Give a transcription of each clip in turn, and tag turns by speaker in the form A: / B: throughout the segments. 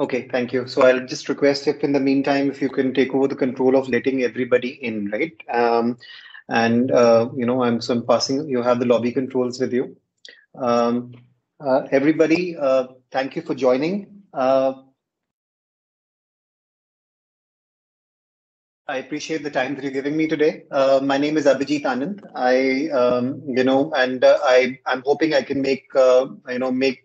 A: Okay, thank you. So I'll just request if in the meantime, if you can take over the control of letting everybody in, right? Um, and, uh, you know, I'm, so I'm passing, you have the lobby controls with you. Um, uh, everybody, uh, thank you for joining. Uh, I appreciate the time that you're giving me today. Uh, my name is Abhijit Anand. I, um, you know, and uh, I, I'm hoping I can make, uh, you know, make,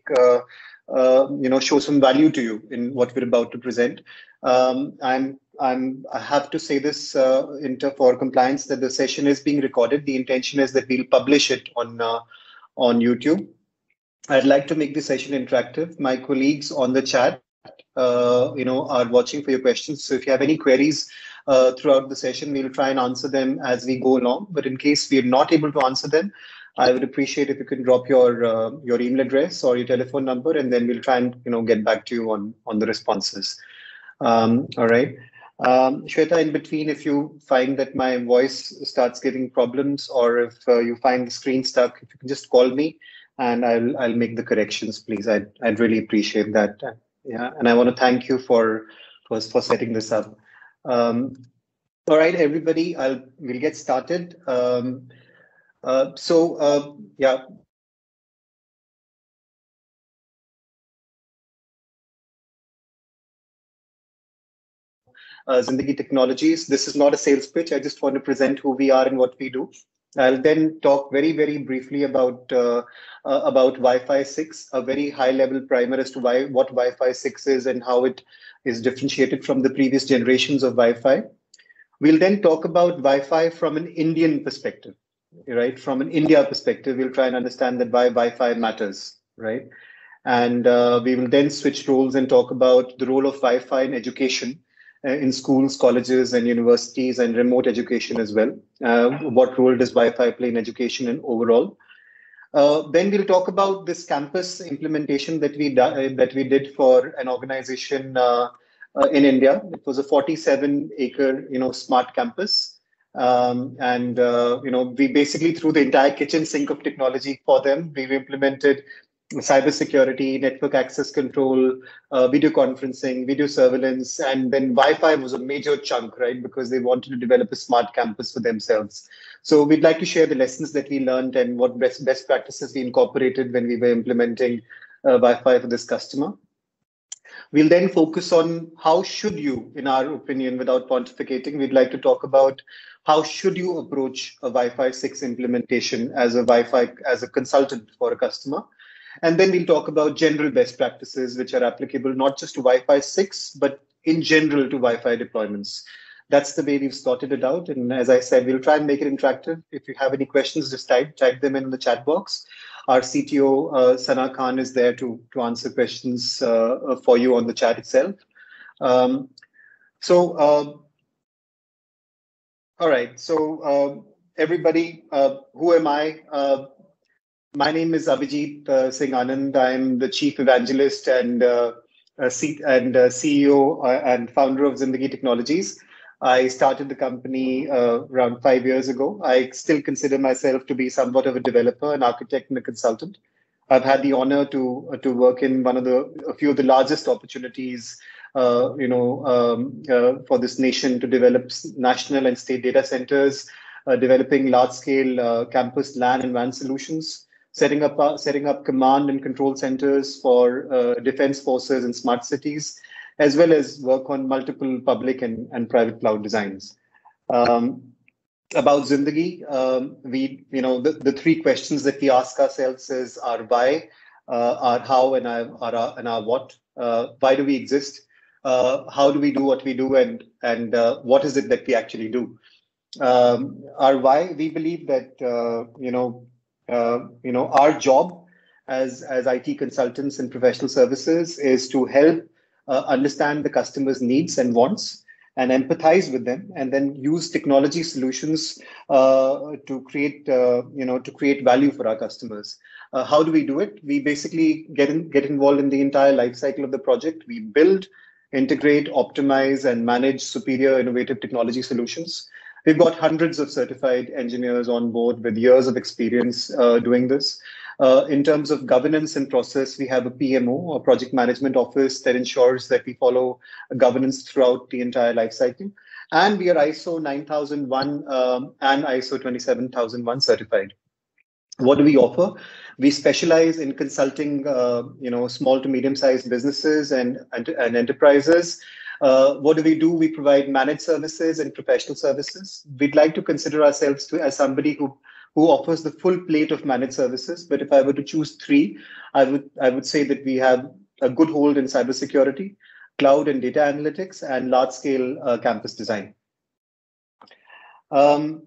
A: uh, uh, you know, show some value to you in what we're about to present. Um, I'm, I'm, I have to say this uh, inter for compliance that the session is being recorded. The intention is that we'll publish it on, on YouTube. I'd like to make the session interactive. My colleagues on the chat, you know, are watching for your questions. So if you have any queries, uh, throughout the session. We'll try and answer them as we go along. But in case we're not able to answer them, I would appreciate if you can drop your uh, your email address or your telephone number, and then we'll try and you know get back to you on on the responses. Um, all right. Um, Shweta, in between, if you find that my voice starts giving problems or if uh, you find the screen stuck, if you can just call me and I'll I'll make the corrections, please. I'd I'd really appreciate that. Yeah, and I want to thank you for for for setting this up. Um, all right, everybody, I'll we'll get started. Um, so uh, yeah. Uh, Zindagi Technologies. This is not a sales pitch. I just want to present who we are and what we do. I'll then talk very, very briefly about uh, uh, about Wi-Fi 6, a very high-level primer as to why what Wi-Fi 6 is and how it is differentiated from the previous generations of Wi-Fi. We'll then talk about Wi-Fi from an Indian perspective, right? From an India perspective, we'll try and understand that why Wi-Fi matters, right? And uh, we will then switch roles and talk about the role of Wi-Fi in education, uh, in schools, colleges, and universities, and remote education as well. Uh, what role does Wi-Fi play in education and overall? Uh, then we'll talk about this campus implementation that we uh, that we did for an organization uh, uh in India. It was a 47 acre, you know, smart campus, um, and uh, you know we basically threw the entire kitchen sink of technology for them. We've implemented cybersecurity, network access control, uh, video conferencing, video surveillance, and then Wi-Fi was a major chunk, right? Because they wanted to develop a smart campus for themselves. So we'd like to share the lessons that we learned and what best, best practices we incorporated when we were implementing uh, Wi-Fi for this customer. We'll then focus on how should you, in our opinion, without pontificating, we'd like to talk about how should you approach a Wi-Fi 6 implementation as a Wi-Fi, as a consultant for a customer. And then we'll talk about general best practices, which are applicable not just to Wi-Fi 6, but in general to Wi-Fi deployments. That's the way we've sorted it out. And as I said, we'll try and make it interactive. If you have any questions, just type, type them in the chat box. Our CTO, uh, Sana Khan, is there to, to answer questions uh, for you on the chat itself. Um, so, uh, all right. So, uh, everybody, uh, who am I? Uh, my name is Abhijit uh, Singh Anand. I'm the chief evangelist and uh, and uh, CEO uh, and founder of Zindagi Technologies. I started the company around five years ago. I still consider myself to be somewhat of a developer, an architect, and a consultant. I've had the honor to to work in one of the a few of the largest opportunities, you know, um, for this nation to develop national and state data centers, developing large-scale campus LAN and WAN solutions setting up uh, setting up command and control centers for uh, defense forces and smart cities, as well as work on multiple public and, and private cloud designs. Um, about Zindagi, um, we you know the, the three questions that we ask ourselves is our why, uh, our how, and our, our and our what. Uh, why do we exist? Uh, how do we do what we do, and and uh, what is it that we actually do? Um, our why, we believe that you know uh, you know, our job as, as IT consultants and professional services is to help uh, understand the customer's needs and wants and empathize with them and then use technology solutions uh, to create uh, you know to create value for our customers. Uh, how do we do it? We basically get in, get involved in the entire life cycle of the project. We build integrate optimize and manage superior innovative technology solutions We've got hundreds of certified engineers on board with years of experience uh, doing this. Uh, in terms of governance and process, we have a PMO, a project management office that ensures that we follow governance throughout the entire life cycle. And we are ISO 9001 um, and ISO 27001 certified. What do we offer? We specialize in consulting, uh, you know, small to medium-sized businesses and, and, and enterprises. Uh, what do we do? We provide managed services and professional services. We'd like to consider ourselves to, as somebody who who offers the full plate of managed services. But if I were to choose three, I would I would say that we have a good hold in cybersecurity, cloud and data analytics, and large-scale uh, campus design. Um,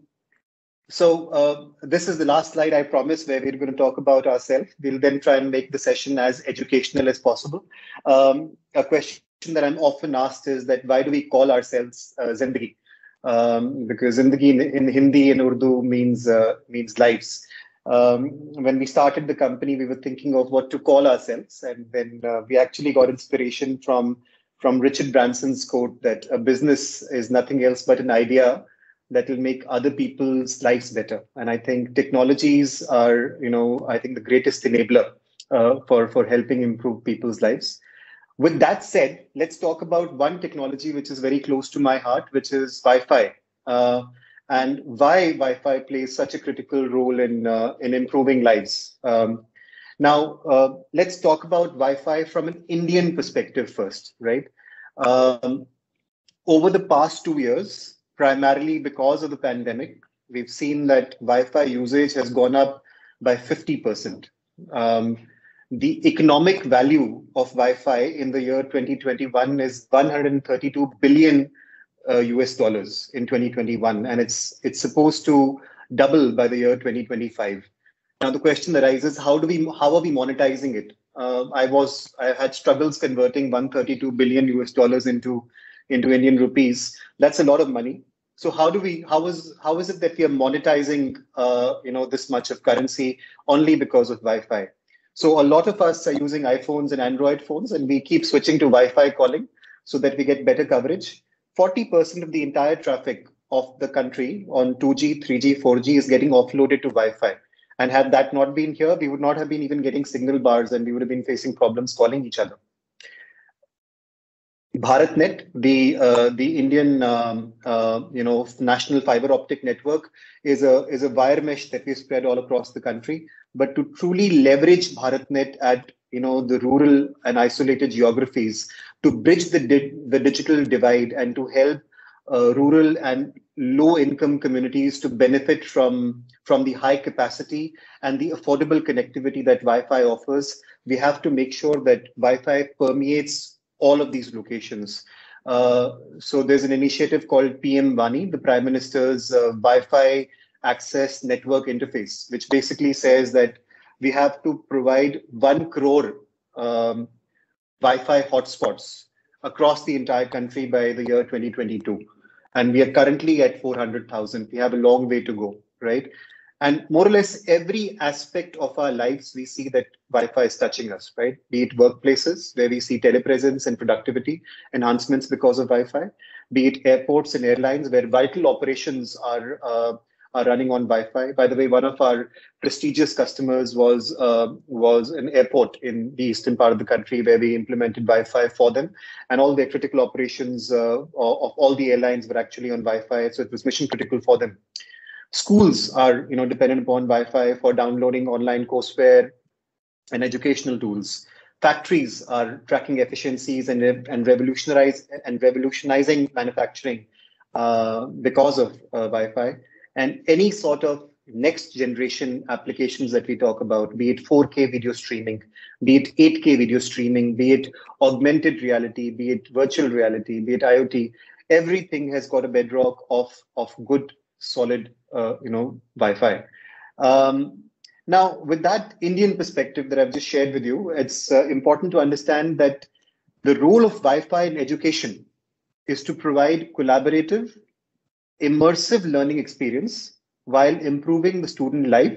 A: so uh, this is the last slide I promised where we're going to talk about ourselves. We'll then try and make the session as educational as possible. Um, a question that I'm often asked is that why do we call ourselves uh, Zindagi? Um, because Zindagi in, in, Hindi and Urdu means uh, means lives. Um, when we started the company, we were thinking of what to call ourselves, and then uh, we actually got inspiration from from Richard Branson's quote that a business is nothing else but an idea that will make other people's lives better. And I think technologies are, you know, I think the greatest enabler uh, for for helping improve people's lives. With that said, let's talk about one technology which is very close to my heart, which is Wi-Fi, uh, and why Wi-Fi plays such a critical role in uh, in improving lives. Um, now, uh, let's talk about Wi-Fi from an Indian perspective first, right? Um, over the past two years, primarily because of the pandemic, we've seen that Wi-Fi usage has gone up by 50%. Um, the economic value of Wi-Fi in the year 2021 is 132 billion uh, US dollars in 2021, and it's it's supposed to double by the year 2025. Now the question that arises: How do we how are we monetizing it? Uh, I was I had struggles converting 132 billion US dollars into into Indian rupees. That's a lot of money. So how do we how is how is it that we are monetizing uh, you know this much of currency only because of Wi-Fi? So a lot of us are using iPhones and Android phones, and we keep switching to Wi-Fi calling so that we get better coverage. 40% of the entire traffic of the country on 2G, 3G, 4G is getting offloaded to Wi-Fi. And had that not been here, we would not have been even getting signal bars and we would have been facing problems calling each other. BharatNet, the uh, the Indian um, uh, you know national fiber optic network, is a is a wire mesh that we spread all across the country. But to truly leverage BharatNet at you know the rural and isolated geographies, to bridge the di- the digital divide and to help uh, rural and low income communities to benefit from from the high capacity and the affordable connectivity that Wi-Fi offers, we have to make sure that Wi-Fi permeates all of these locations. Uh, so there's an initiative called PM-WANI, the Prime Minister's uh, Wi-Fi access network interface, which basically says that we have to provide one crore um, Wi-Fi hotspots across the entire country by the year 2022. And we are currently at 400,000. We have a long way to go, right? And more or less every aspect of our lives, we see that Wi-Fi is touching us, right? Be it workplaces where we see telepresence and productivity enhancements because of Wi-Fi, be it airports and airlines where vital operations are uh, are running on Wi-Fi. By the way, one of our prestigious customers was uh, was an airport in the eastern part of the country where we implemented Wi-Fi for them, and all their critical operations uh, of all the airlines were actually on Wi-Fi, so it was mission critical for them. Schools are, you know, dependent upon Wi-Fi for downloading online courseware and educational tools. Factories are tracking efficiencies and and revolutionize and revolutionizing manufacturing uh, because of uh, Wi-Fi. And any sort of next generation applications that we talk about, be it 4K video streaming, be it 8K video streaming, be it augmented reality, be it virtual reality, be it IoT, everything has got a bedrock of, of good solid, uh, you know, Wi-Fi. Um, now, with that Indian perspective that I've just shared with you, it's uh, important to understand that the role of Wi-Fi in education is to provide collaborative, immersive learning experience while improving the student life,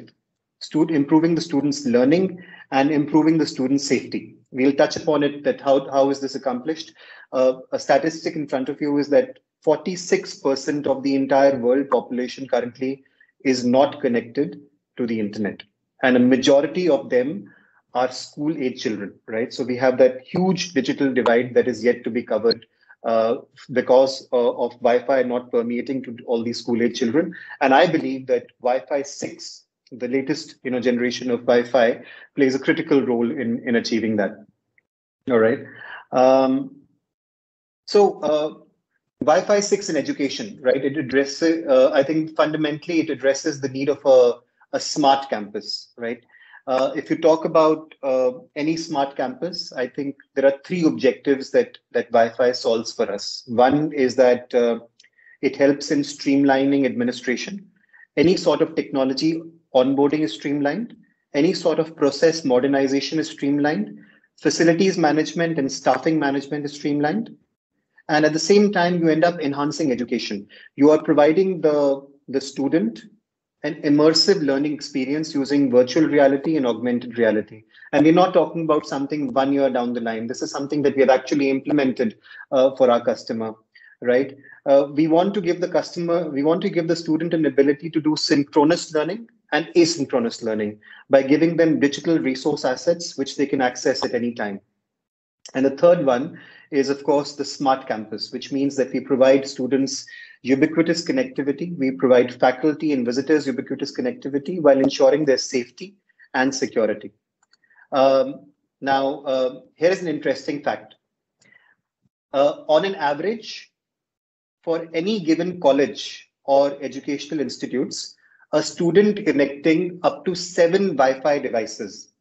A: student improving the student's learning, and improving the student's safety. We'll touch upon it. That how how is this accomplished? Uh, a statistic in front of you is that 46% of the entire world population currently is not connected to the internet. And a majority of them are school age children, right? So we have that huge digital divide that is yet to be covered uh, because uh, of Wi-Fi not permeating to all these school age children. And I believe that Wi-Fi 6, the latest you know generation of Wi-Fi, plays a critical role in in achieving that. All right. Um, so uh, Wi-Fi 6 in education, right? It addresses, uh, I think fundamentally it addresses the need of a, a smart campus, right? Uh, if you talk about uh, any smart campus, I think there are three objectives that that Wi-Fi solves for us. One is that uh, it helps in streamlining administration. Any sort of technology onboarding is streamlined. Any sort of process modernization is streamlined. Facilities management and staffing management is streamlined. And at the same time, you end up enhancing education. You are providing the, the student an immersive learning experience using virtual reality and augmented reality. And we're not talking about something one year down the line. This is something that we have actually implemented uh, for our customer, right? Uh, we want to give the customer, we want to give the student an ability to do synchronous learning and asynchronous learning by giving them digital resource assets which they can access at any time. And the third one is, of course, the smart campus, which means that we provide students ubiquitous connectivity. We provide faculty and visitors ubiquitous connectivity while ensuring their safety and security. Um, now, uh, here is an interesting fact. Uh, on an average, for any given college or educational institutes, a student connecting up to seven Wi-Fi devices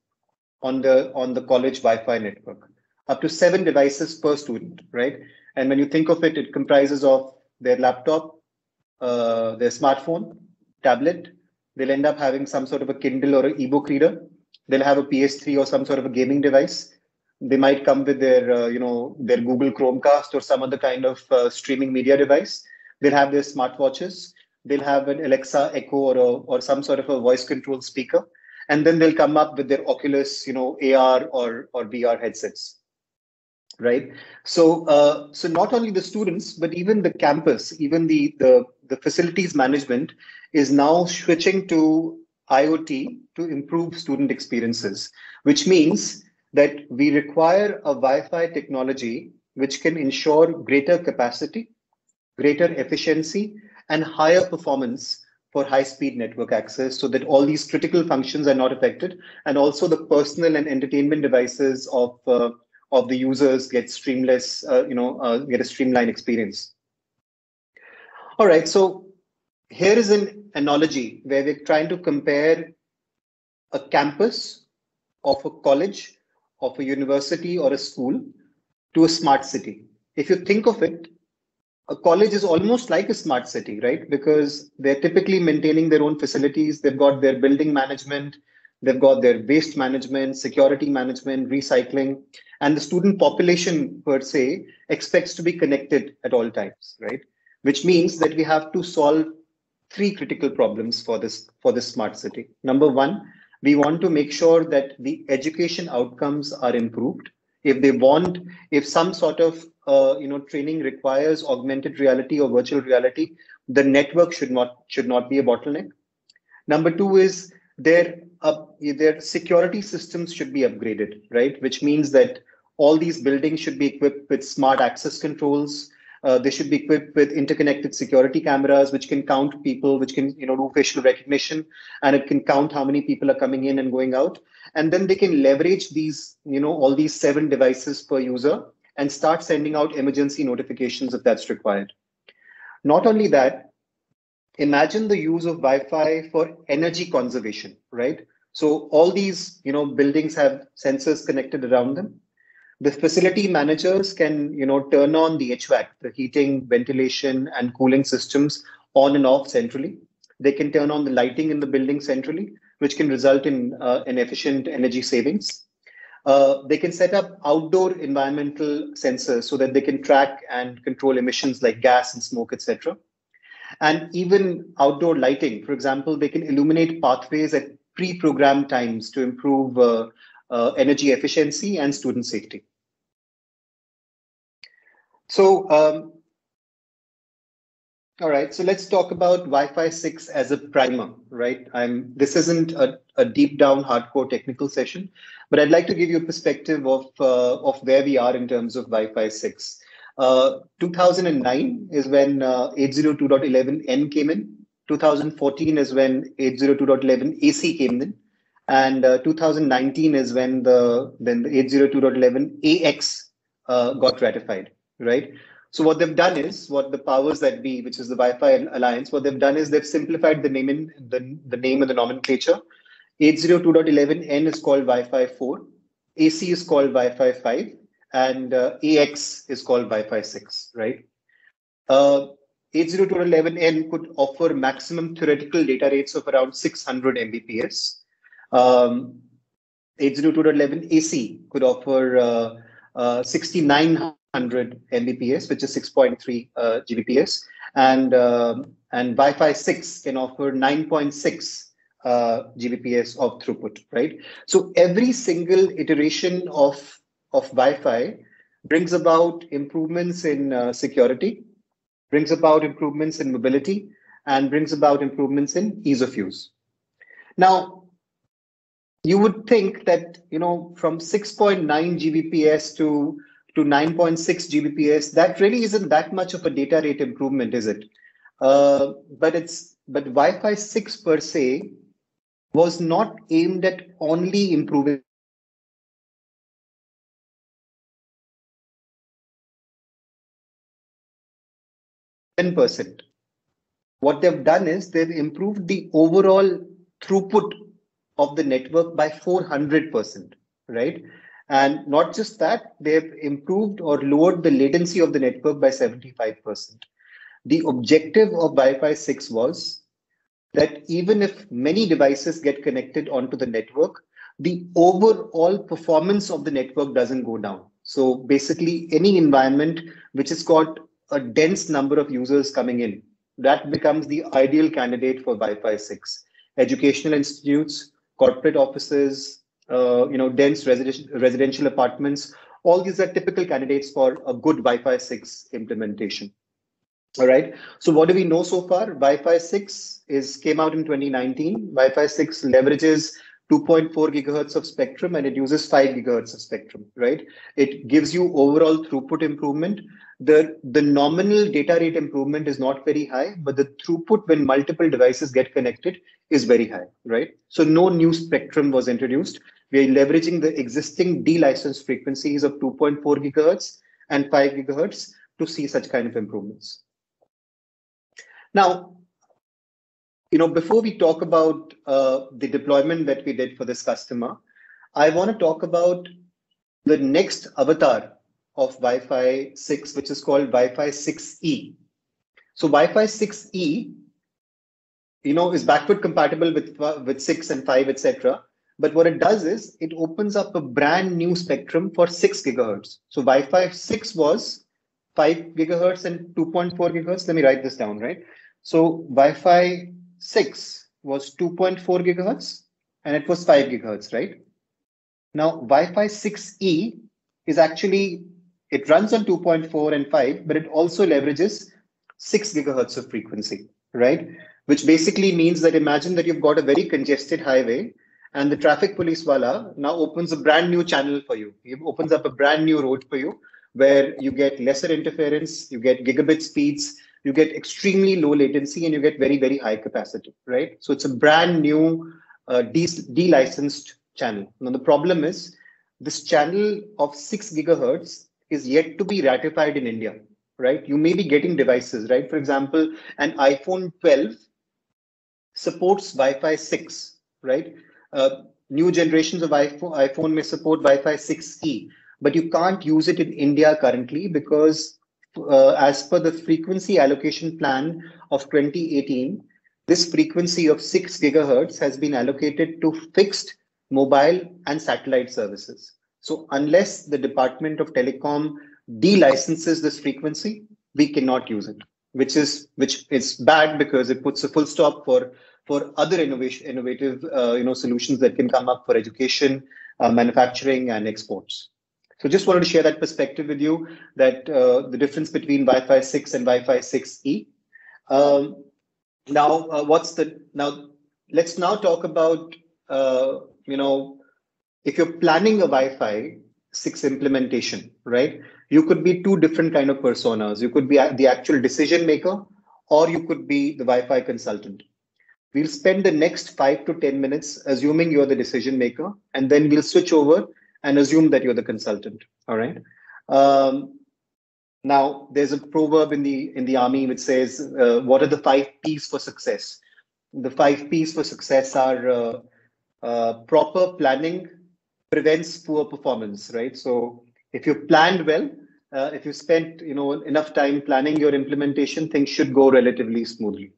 A: on the on the college Wi-Fi network, up to seven devices per student, right? And when you think of it, it comprises of their laptop, uh, their smartphone, tablet. They'll end up having some sort of a Kindle or an ebook reader. They'll have a PS3 or some sort of a gaming device. They might come with their, uh, you know, their Google Chromecast or some other kind of uh, streaming media device. They'll have their smartwatches. They'll have an Alexa Echo or a, or some sort of a voice control speaker, and then they'll come up with their Oculus, you know, AR or or VR headsets right? So uh, so not only the students but even the campus even the, the the facilities management is now switching to iot to improve student experiences which means that we require a wi-fi technology which can ensure greater capacity greater efficiency and higher performance for high speed network access so that all these critical functions are not affected and also the personal and entertainment devices of uh, of the users get streamless, uh, you know, uh, get a streamlined experience. All right, so here is an analogy where we're trying to compare a campus of a college, of a university or a school to a smart city. If you think of it, a college is almost like a smart city, right? Because they're typically maintaining their own facilities. They've got their building management, they've got their waste management, security management, recycling and the student population per se expects to be connected at all times right? Which means that we have to solve three critical problems for this for this smart city. Number one we want to make sure that the education outcomes are improved. If they want if some sort of uh, you know training requires augmented reality or virtual reality the network should not should not be a bottleneck. Number two is their uh, their security systems should be upgraded right which means that all these buildings should be equipped with smart access controls. Uh, they should be equipped with interconnected security cameras, which can count people, which can you know do facial recognition, and it can count how many people are coming in and going out. And then they can leverage these you know all these seven devices per user and start sending out emergency notifications if that's required. Not only that, imagine the use of Wi-Fi for energy conservation, right? So all these you know buildings have sensors connected around them. The facility managers can you know turn on the hvac the heating ventilation and cooling systems on and off centrally. They can turn on the lighting in the building centrally which can result in uh, an efficient energy savings. Uh, they can set up outdoor environmental sensors so that they can track and control emissions like gas and smoke etc and even outdoor lighting for example they can illuminate pathways at pre-programmed times to improve uh, uh, energy efficiency and student safety. So um, All right, so let's talk about Wi-Fi 6 as a primer, right? I'm, this isn't a, a deep down hardcore technical session, but I'd like to give you a perspective of, uh, of where we are in terms of Wi-Fi 6. Uh, 2009 is when uh, 802.11n came in. 2014 is when 802.11 AC came in. And uh, 2019 is when the, then the 802.11 AX uh, got ratified, right? So what they've done is what the powers that be, which is the Wi-Fi Alliance, what they've done is they've simplified the name in the, the name and the nomenclature. 802.11n is called Wi-Fi 4, AC is called Wi-Fi 5, and uh, AX is called Wi-Fi 6, right? Uh, 802.11n could offer maximum theoretical data rates of around 600 Mbps. Um, 802.11 AC could offer uh, uh, 69 100 Mbps, which is 6.3 uh, Gbps, and um, and Wi-Fi 6 can offer 9.6 uh, Gbps of throughput, right? So every single iteration of of Wi-Fi brings about improvements in uh, security, brings about improvements in mobility, and brings about improvements in ease of use. Now, you would think that you know from 6.9 Gbps to to 9.6 Gbps, that really isn't that much of a data rate improvement, is it? Uh, but it's but Wi-Fi 6 per se was not aimed at only improving ten percent. What they've done is they've improved the overall throughput of the network by 400 percent, right? And not just that, they've improved or lowered the latency of the network by 75%. The objective of Wi-Fi 6 was that even if many devices get connected onto the network, the overall performance of the network doesn't go down. So basically, any environment which has got a dense number of users coming in, that becomes the ideal candidate for Wi-Fi 6. Educational institutes, corporate offices, uh, you know, dense residential, residential apartments. All these are typical candidates for a good Wi-Fi 6 implementation. All right. So what do we know so far? Wi-Fi 6 is came out in 2019. Wi-Fi 6 leverages 2.4 gigahertz of spectrum and it uses 5 gigahertz of spectrum, right? It gives you overall throughput improvement. The, the nominal data rate improvement is not very high, but the throughput when multiple devices get connected is very high, right? So no new spectrum was introduced. We are leveraging the existing de-licensed frequencies of 2.4 gigahertz and 5 gigahertz to see such kind of improvements. Now, you know, before we talk about uh, the deployment that we did for this customer, I want to talk about the next avatar of Wi-Fi 6, which is called Wi-Fi 6E. So Wi-Fi 6E, you know, is backward compatible with with 6 and 5, etc. But what it does is it opens up a brand new spectrum for 6 gigahertz. So Wi-Fi 6 was 5 gigahertz and 2.4 gigahertz. Let me write this down, right? So Wi-Fi 6 was 2.4 gigahertz and it was 5 gigahertz, right? Now Wi-Fi 6E is actually, it runs on 2.4 and 5, but it also leverages 6 gigahertz of frequency, right? Which basically means that imagine that you've got a very congested highway and the traffic police wala now opens a brand new channel for you. He opens up a brand new road for you where you get lesser interference, you get gigabit speeds, you get extremely low latency, and you get very, very high capacity, right? So it's a brand new uh, de-licensed channel. Now the problem is this channel of six gigahertz is yet to be ratified in India, right? You may be getting devices, right? For example, an iPhone 12 supports Wi-Fi 6, right? Uh, new generations of iPhone, iPhone may support Wi-Fi 6E, but you can't use it in India currently because uh, as per the frequency allocation plan of 2018, this frequency of 6 gigahertz has been allocated to fixed mobile and satellite services. So unless the Department of Telecom de-licenses this frequency, we cannot use it, which is which is bad because it puts a full stop for for other innovation, innovative uh, you know, solutions that can come up for education, uh, manufacturing, and exports. So just wanted to share that perspective with you that uh, the difference between Wi-Fi 6 and Wi-Fi 6E. Um, now, uh, what's the now? Let's now talk about uh, you know if you're planning a Wi-Fi six implementation, right? You could be two different kind of personas. You could be the actual decision maker, or you could be the Wi-Fi consultant. We'll spend the next five to 10 minutes assuming you're the decision maker, and then we'll switch over and assume that you're the consultant. All right. Um, now, there's a proverb in the in the army which says, uh, "What are the five P's for success?" The five P's for success are uh, uh, proper planning prevents poor performance, right? So, if you planned well, uh, if you spent you know enough time planning your implementation, things should go relatively smoothly.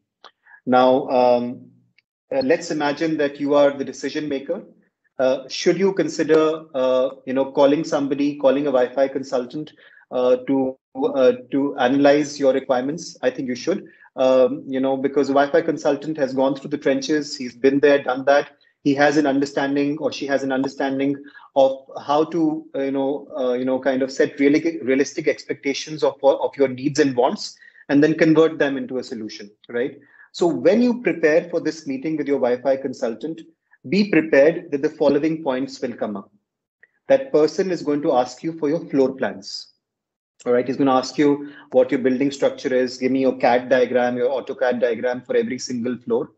A: Now, um, uh, let's imagine that you are the decision maker. Uh, should you consider, uh, you know, calling somebody, calling a Wi-Fi consultant uh, to uh, to analyze your requirements? I think you should. Um, you know, because a Wi-Fi consultant has gone through the trenches. He's been there, done that. He has an understanding, or she has an understanding of how to, you know, you know, kind of set really realistic expectations of of your needs and wants, and then convert them into a solution, right? So when you prepare for this meeting with your Wi-Fi consultant, be prepared that the following points will come up. That person is going to ask you for your floor plans. All right, he's going to ask you what your building structure is. Give me your CAD diagram, your AutoCAD diagram for every single floor.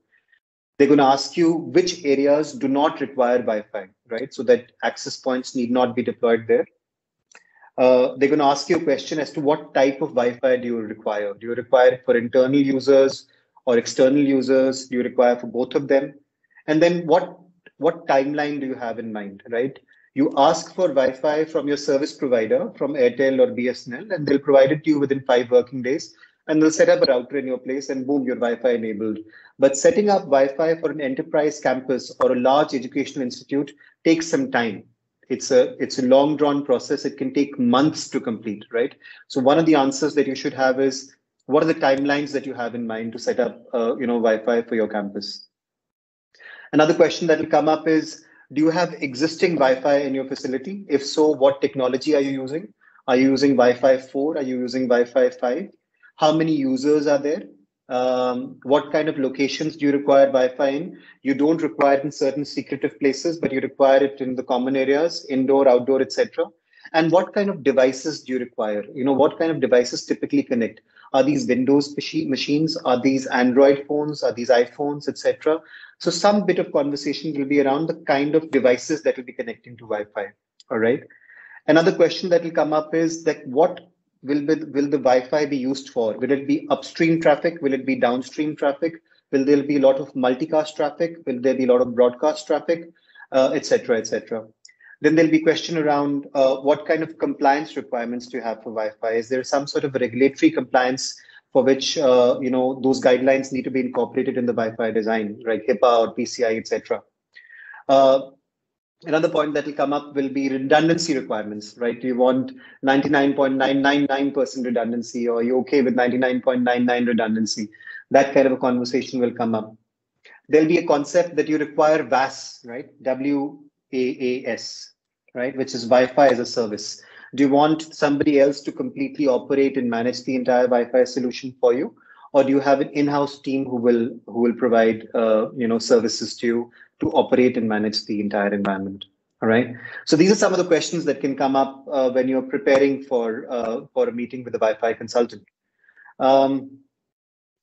A: They're going to ask you which areas do not require Wi-Fi, right? So that access points need not be deployed there. Uh, they're going to ask you a question as to what type of Wi-Fi do you require? Do you require for internal users? or external users do you require for both of them? And then what what timeline do you have in mind, right? You ask for Wi-Fi from your service provider, from Airtel or BSNL, and they'll provide it to you within five working days. And they'll set up a router in your place and boom, you're Wi-Fi enabled. But setting up Wi-Fi for an enterprise campus or a large educational institute takes some time. It's a it's a long drawn process. It can take months to complete, right? So one of the answers that you should have is what are the timelines that you have in mind to set up uh, you know wi-fi for your campus another question that will come up is do you have existing wi-fi in your facility? If so what technology are you using? Are you using wi-fi 4 are you using wi-fi 5 how many users are there? Um, what kind of locations do you require wi-fi in? You don't require it in certain secretive places but you require it in the common areas indoor outdoor etc and what kind of devices do you require you know what kind of devices typically connect are these Windows machines? Are these Android phones? Are these iPhones, etc.? So some bit of conversation will be around the kind of devices that will be connecting to Wi-Fi. All right. Another question that will come up is that what will be, will the Wi-Fi be used for? Will it be upstream traffic? Will it be downstream traffic? Will there be a lot of multicast traffic? Will there be a lot of broadcast traffic, etc., uh, etc.? Et then there'll be question around uh, what kind of compliance requirements do you have for Wi-Fi? Is there some sort of regulatory compliance for which uh, you know those guidelines need to be incorporated in the Wi-Fi design, right? HIPAA or PCI, etc. Uh, another point that will come up will be redundancy requirements, right? Do you want 99.999% redundancy, or are you okay with 99.99 redundancy? That kind of a conversation will come up. There'll be a concept that you require WAS, right? WAAS, right? Which is Wi-Fi as a service. Do you want somebody else to completely operate and manage the entire Wi-Fi solution for you, or do you have an in-house team who will who will provide uh, you know services to you to operate and manage the entire environment? All right. So these are some of the questions that can come up uh, when you're preparing for uh, for a meeting with a Wi-Fi consultant. Um,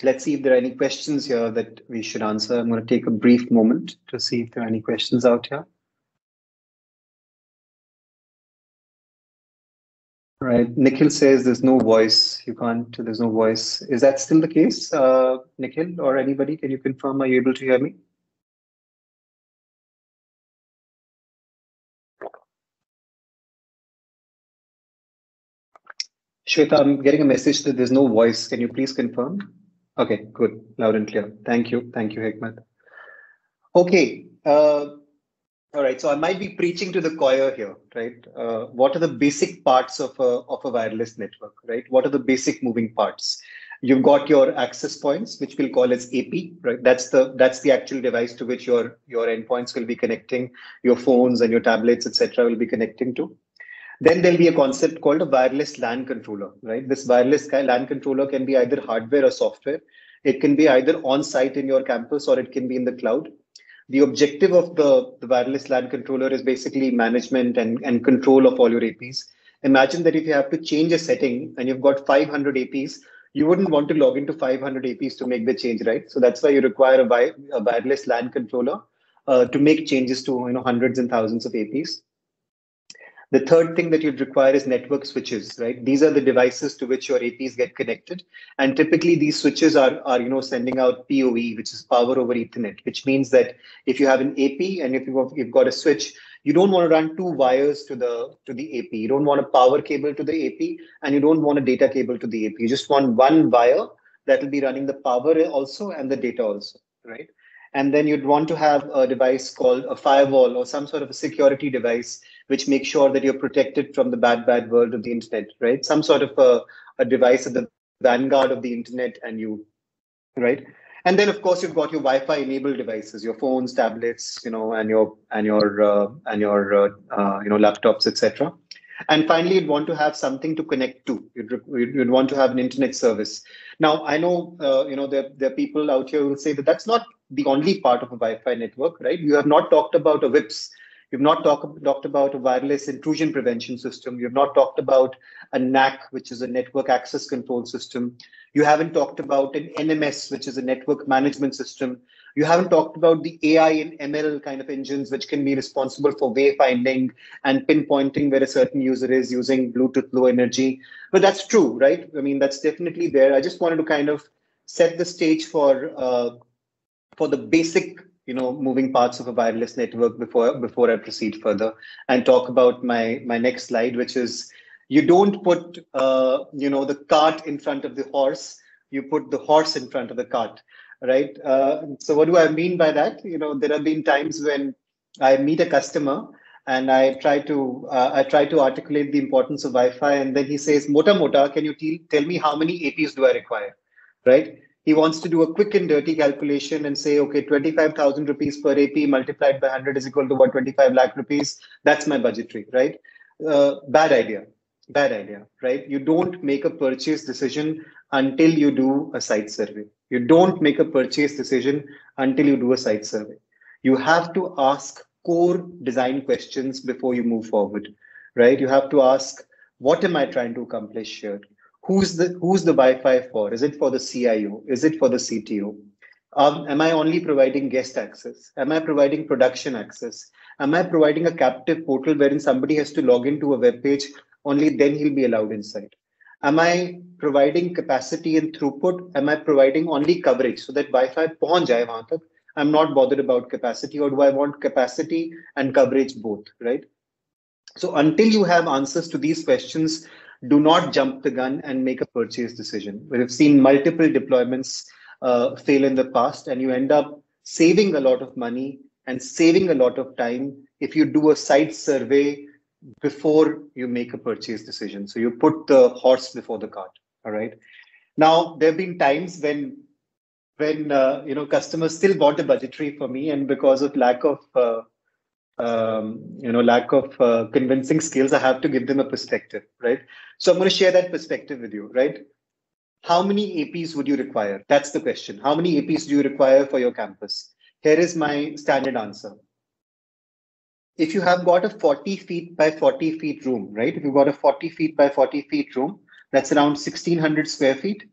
A: let's see if there are any questions here that we should answer. I'm going to take a brief moment to see if there are any questions out here. Right. Nikhil says there's no voice. You can't, there's no voice. Is that still the case, uh, Nikhil or anybody? Can you confirm? Are you able to hear me? Shweta, I'm getting a message that there's no voice. Can you please confirm? Okay, good. Loud and clear. Thank you. Thank you, Hikmat. Okay. Uh, all right, so I might be preaching to the choir here, right? Uh, what are the basic parts of a of a wireless network, right? What are the basic moving parts? You've got your access points, which we'll call as AP, right? That's the that's the actual device to which your your endpoints will be connecting, your phones and your tablets, etc., will be connecting to. Then there'll be a concept called a wireless LAN controller, right? This wireless LAN controller can be either hardware or software. It can be either on site in your campus or it can be in the cloud. The objective of the, the wireless LAN controller is basically management and, and control of all your APs. Imagine that if you have to change a setting and you've got 500 APs, you wouldn't want to log into 500 APs to make the change, right? So that's why you require a, wi- a wireless LAN controller uh, to make changes to you know hundreds and thousands of APs. The third thing that you'd require is network switches, right? These are the devices to which your APs get connected. And typically these switches are, are you know, sending out PoE, which is power over ethernet, which means that if you have an AP and if you've, got a switch, you don't want to run two wires to the to the AP. You don't want a power cable to the AP, and you don't want a data cable to the AP. You just want one wire that will be running the power also and the data also, right? And then you'd want to have a device called a firewall or some sort of a security device, which makes sure that you're protected from the bad, bad world of the internet, right? Some sort of a, a device at the vanguard of the internet and you, right? And then of course you've got your Wi-Fi enabled devices, your phones, tablets, you know, and your and your uh, and your uh, uh, you know laptops, etc. And finally, you'd want to have something to connect to. You'd, you'd want to have an internet service. Now, I know uh, you know there, there are people out here who will say that that's not the only part of a Wi-Fi network, right? You have not talked about a WIPS. You've not talk, talked about a wireless intrusion prevention system. You've not talked about a NAC, which is a network access control system. You haven't talked about an NMS, which is a network management system. You haven't talked about the AI and ML kind of engines, which can be responsible for wayfinding and pinpointing where a certain user is using Bluetooth low energy. But that's true, right? I mean, that's definitely there. I just wanted to kind of set the stage for uh, for the basic you know moving parts of a wireless network before before I proceed further and talk about my my next slide, which is you don't put uh, you know the cart in front of the horse. You put the horse in front of the cart, right? Uh, so what do I mean by that? You know, there have been times when I meet a customer and I try to uh, I try to articulate the importance of Wi-Fi, and then he says, "Mota mota, can you t- tell me how many APs do I require?" Right? He wants to do a quick and dirty calculation and say, okay, 25,000 rupees per AP multiplied by 100 is equal to what, 25 lakh rupees. That's my budgetary, right? Uh, bad idea. Bad idea, right? You don't make a purchase decision until you do a site survey. You don't make a purchase decision until you do a site survey. You have to ask core design questions before you move forward, right? You have to ask, what am I trying to accomplish here? who's the who's the Wi-Fi for? Is it for the CIO? Is it for the CTO? Um, am I only providing guest access? Am I providing production access? Am I providing a captive portal wherein somebody has to log into a web page? Only then he'll be allowed inside. Am I providing capacity and throughput? Am I providing only coverage so that Wi-Fi पहुंच जाए वहां तक? I'm not bothered about capacity, or do I want capacity and coverage both? Right. So until you have answers to these questions, do not jump the gun and make a purchase decision. We've seen multiple deployments uh, fail in the past, and you end up saving a lot of money and saving a lot of time if you do a site survey before you make a purchase decision. So you put the horse before the cart. All right. Now there have been times when when uh, you know customers still bought a budgetary for me, and because of lack of uh, um, you know lack of uh, convincing skills i have to give them a perspective right? So i'm going to share that perspective with you right? How many aps would you require? That's the question. How many aps do you require for your campus? Here is my standard answer. If you have got a 40 feet by 40 feet room right? If you've got a 40 feet by 40 feet room that's around 1600 square feet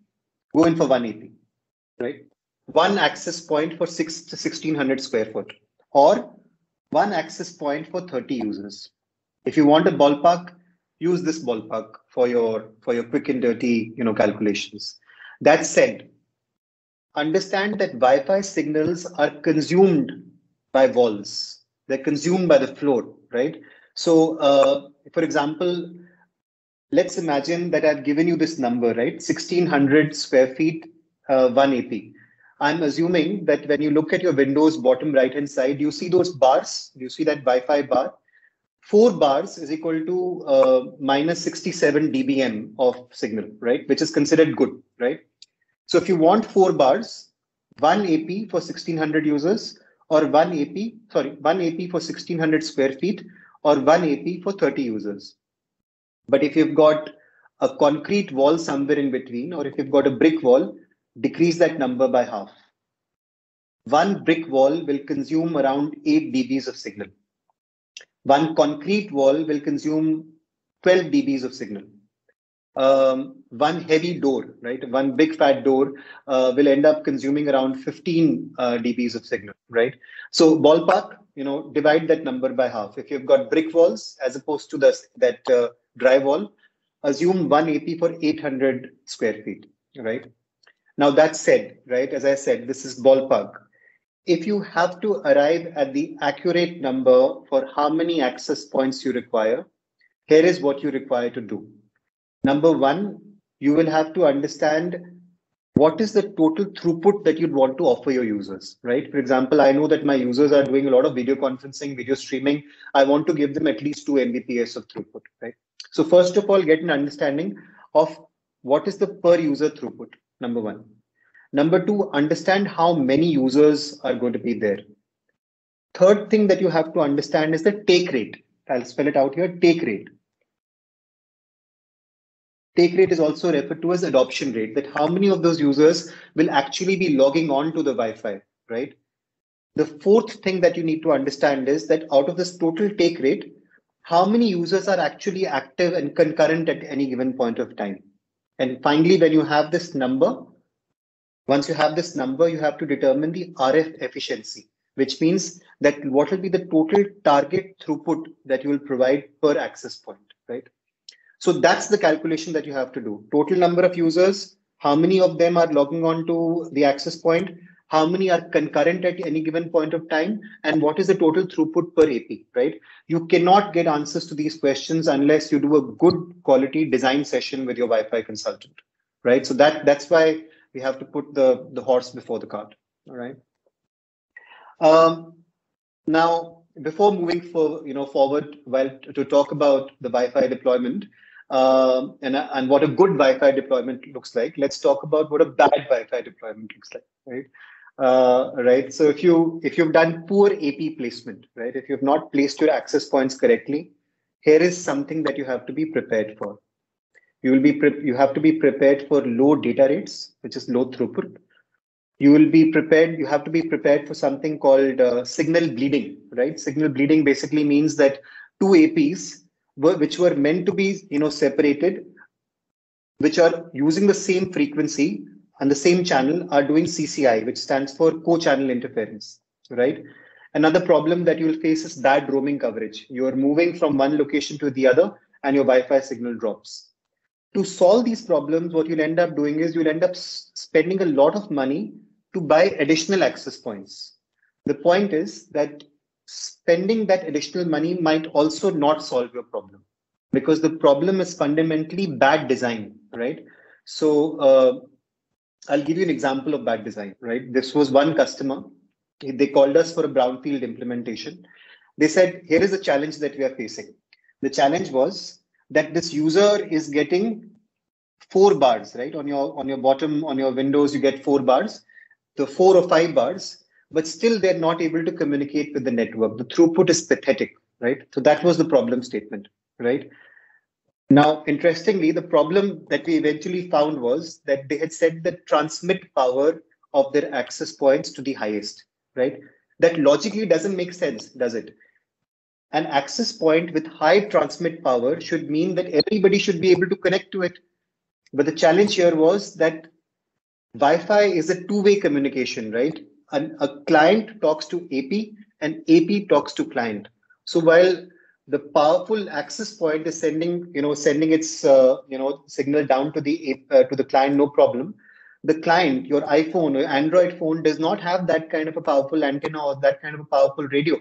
A: go in for one ap right? One access point for six to 1600 square foot. Or one access point for 30 users. If you want a ballpark, use this ballpark for your for your quick and dirty you know calculations. That said, understand that Wi-Fi signals are consumed by walls. They're consumed by the floor, right? So, uh, for example, let's imagine that I've given you this number, right? 1600 square feet, uh, one AP. I'm assuming that when you look at your Windows bottom right hand side, you see those bars. You see that Wi-Fi bar. Four bars is equal to uh, minus 67 dBm of signal, right? Which is considered good, right? So if you want four bars, one AP for 1600 users, or one AP, sorry, one AP for 1600 square feet, or one AP for 30 users. But if you've got a concrete wall somewhere in between, or if you've got a brick wall, decrease that number by half. One brick wall will consume around 8 dBs of signal. One concrete wall will consume 12 dBs of signal. Um, one heavy door, right? One big fat door uh, will end up consuming around 15 uh, dBs of signal, right? So ballpark, you know, divide that number by half. If you've got brick walls as opposed to the, that uh, dry wall, assume one AP for 800 square feet, right? Now that said, right, as I said, this is ballpark. If you have to arrive at the accurate number for how many access points you require, here is what you require to do. Number one, you will have to understand what is the total throughput that you'd want to offer your users, right? For example, I know that my users are doing a lot of video conferencing, video streaming. I want to give them at least two Mbps of throughput, right? So first of all, get an understanding of what is the per user throughput, number one. Number two, understand how many users are going to be there. Third thing that you have to understand is the take rate. I'll spell it out here, take rate. Take rate is also referred to as adoption rate, that how many of those users will actually be logging on to the Wi-Fi, right? The fourth thing that you need to understand is that out of this total take rate, how many users are actually active and concurrent at any given point of time. And finally, when you have this number, once you have this number, you have to determine the RF efficiency, which means that what will be the total target throughput that you will provide per access point, right? So that's the calculation that you have to do. Total number of users, how many of them are logging on to the access point, how many are concurrent at any given point of time, and what is the total throughput per AP, right? You cannot get answers to these questions unless you do a good quality design session with your Wi-Fi consultant, right? So that that's why we have to put the, the horse before the cart, all right? Um, now, before moving for, you know, forward, well, to talk about the Wi-Fi deployment, um, and, and what a good Wi-Fi deployment looks like. Let's talk about what a bad Wi-Fi deployment looks like, right? Uh, right? So if you if you've done poor AP placement, right? If you've not placed your access points correctly, here is something that you have to be prepared for. You will be you have to be prepared for low data rates, which is low throughput. You will be prepared. You have to be prepared for something called uh, signal bleeding, right? Signal bleeding basically means that two APs were, which were meant to be you know separated, which are using the same frequency and the same channel are doing CCI, which stands for co-channel interference, right? Another problem that you will face is bad roaming coverage. You are moving from one location to the other and your Wi-Fi signal drops. To solve these problems, what you'll end up doing is you'll end up spending a lot of money to buy additional access points. The point is that spending that additional money might also not solve your problem because the problem is fundamentally bad design, right? So uh, I'll give you an example of bad design, right? This was one customer. They called us for a brownfield implementation. They said, here is a challenge that we are facing. The challenge was that this user is getting four bars, right? On your on your bottom, on your windows, you get four bars, the four or five bars, but still they're not able to communicate with the network. The throughput is pathetic, right? So that was the problem statement, right? Now, interestingly, the problem that we eventually found was that they had set the transmit power of their access points to the highest, right? That logically doesn't make sense, does it? An access point with high transmit power should mean that everybody should be able to connect to it. But the challenge here was that Wi-Fi is a two-way communication, right? An, a client talks to AP and AP talks to client. So while the powerful access point is sending you know sending its uh, you know signal down to the uh, to the client no problem. The client your iphone or android phone does not have that kind of a powerful antenna or that kind of a powerful radio.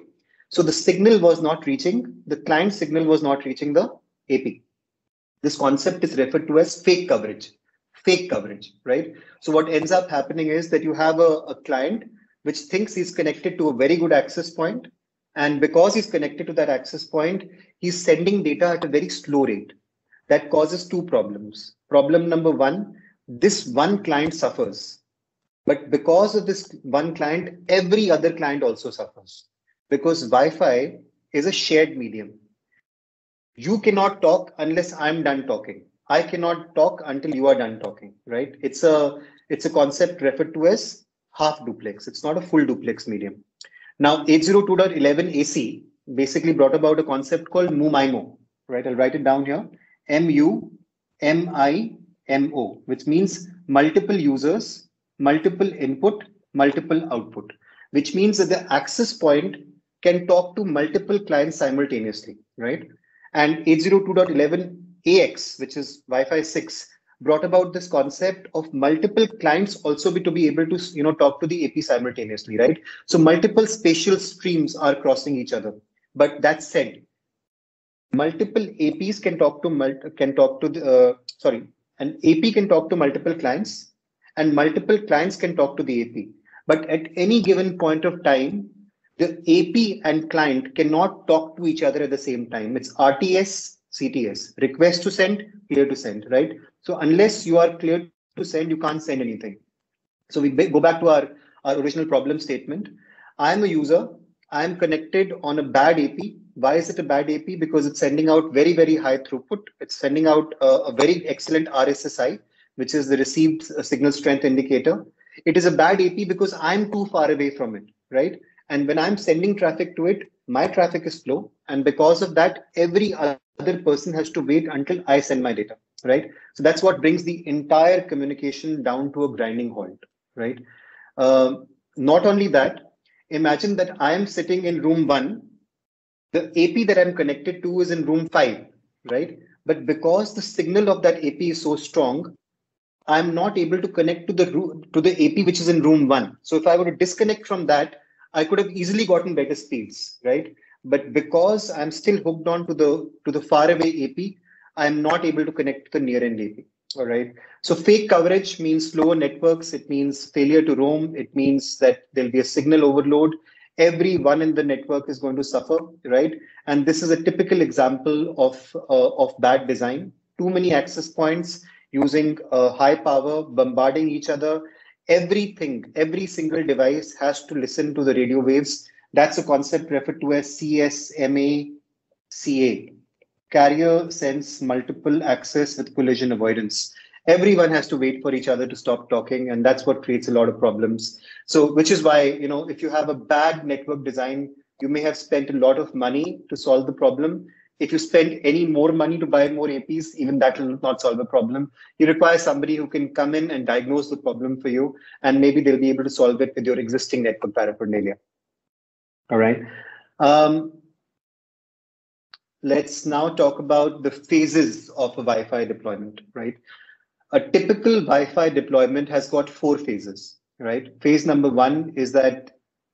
A: So the signal was not reaching the client signal was not reaching the ap this concept is referred to as fake coverage fake coverage right? So what ends up happening is that you have a, a client which thinks he's connected to a very good access point and because he's connected to that access point, he's sending data at a very slow rate. That causes two problems. Problem number one, this one client suffers. But because of this one client, every other client also suffers. Because Wi-Fi is a shared medium. You cannot talk unless I'm done talking. I cannot talk until you are done talking, right? It's a it's a concept referred to as half duplex. It's not a full duplex medium. Now 802.11 AC basically brought about a concept called MU-MIMO, right? I'll write it down here. M-U-M-I-M-O, which means multiple users, multiple input, multiple output, which means that the access point can talk to multiple clients simultaneously, right? And 802.11 AX, which is Wi-Fi 6, brought about this concept of multiple clients also be to be able to you know talk to the AP simultaneously, right? So multiple spatial streams are crossing each other. But that said, multiple APs can talk to can talk to the uh, sorry, an AP can talk to multiple clients, and multiple clients can talk to the AP. But at any given point of time, the AP and client cannot talk to each other at the same time. It's RTS, CTS, request to send, clear to send, right? So unless you are clear to send, you can't send anything. So we go back to our, our original problem statement. I'm a user. I'm connected on a bad AP. Why is it a bad AP? Because it's sending out very, very high throughput. It's sending out a, a very excellent RSSI, which is the received uh, signal strength indicator. It is a bad AP because I'm too far away from it, right? And when I'm sending traffic to it, my traffic is slow. And because of that, every other person has to wait until I send my data right? So that's what brings the entire communication down to a grinding halt, right? Uh, not only that, imagine that I am sitting in room one, the AP that I'm connected to is in room five, right? But because the signal of that AP is so strong, I'm not able to connect to the to the AP which is in room one. So if I were to disconnect from that, I could have easily gotten better speeds, right? But because I'm still hooked on to the to the far away AP, I'm not able to connect to the near end AP. All right. So fake coverage means slower networks. It means failure to roam. It means that there'll be a signal overload. Everyone in the network is going to suffer, right? And this is a typical example of uh, of bad design. Too many access points using uh, high power, bombarding each other. Everything, every single device has to listen to the radio waves. That's a concept referred to as CSMA CA, carrier sense multiple access with collision avoidance. Everyone has to wait for each other to stop talking, and that's what creates a lot of problems. So, which is why, you know, if you have a bad network design, you may have spent a lot of money to solve the problem. If you spend any more money to buy more APs, even that will not solve the problem. You require somebody who can come in and diagnose the problem for you, and maybe they'll be able to solve it with your existing network paraphernalia. All right. Um, let's now talk about the phases of a Wi-Fi deployment, right? A typical Wi-Fi deployment has got four phases, right? Phase number one is that,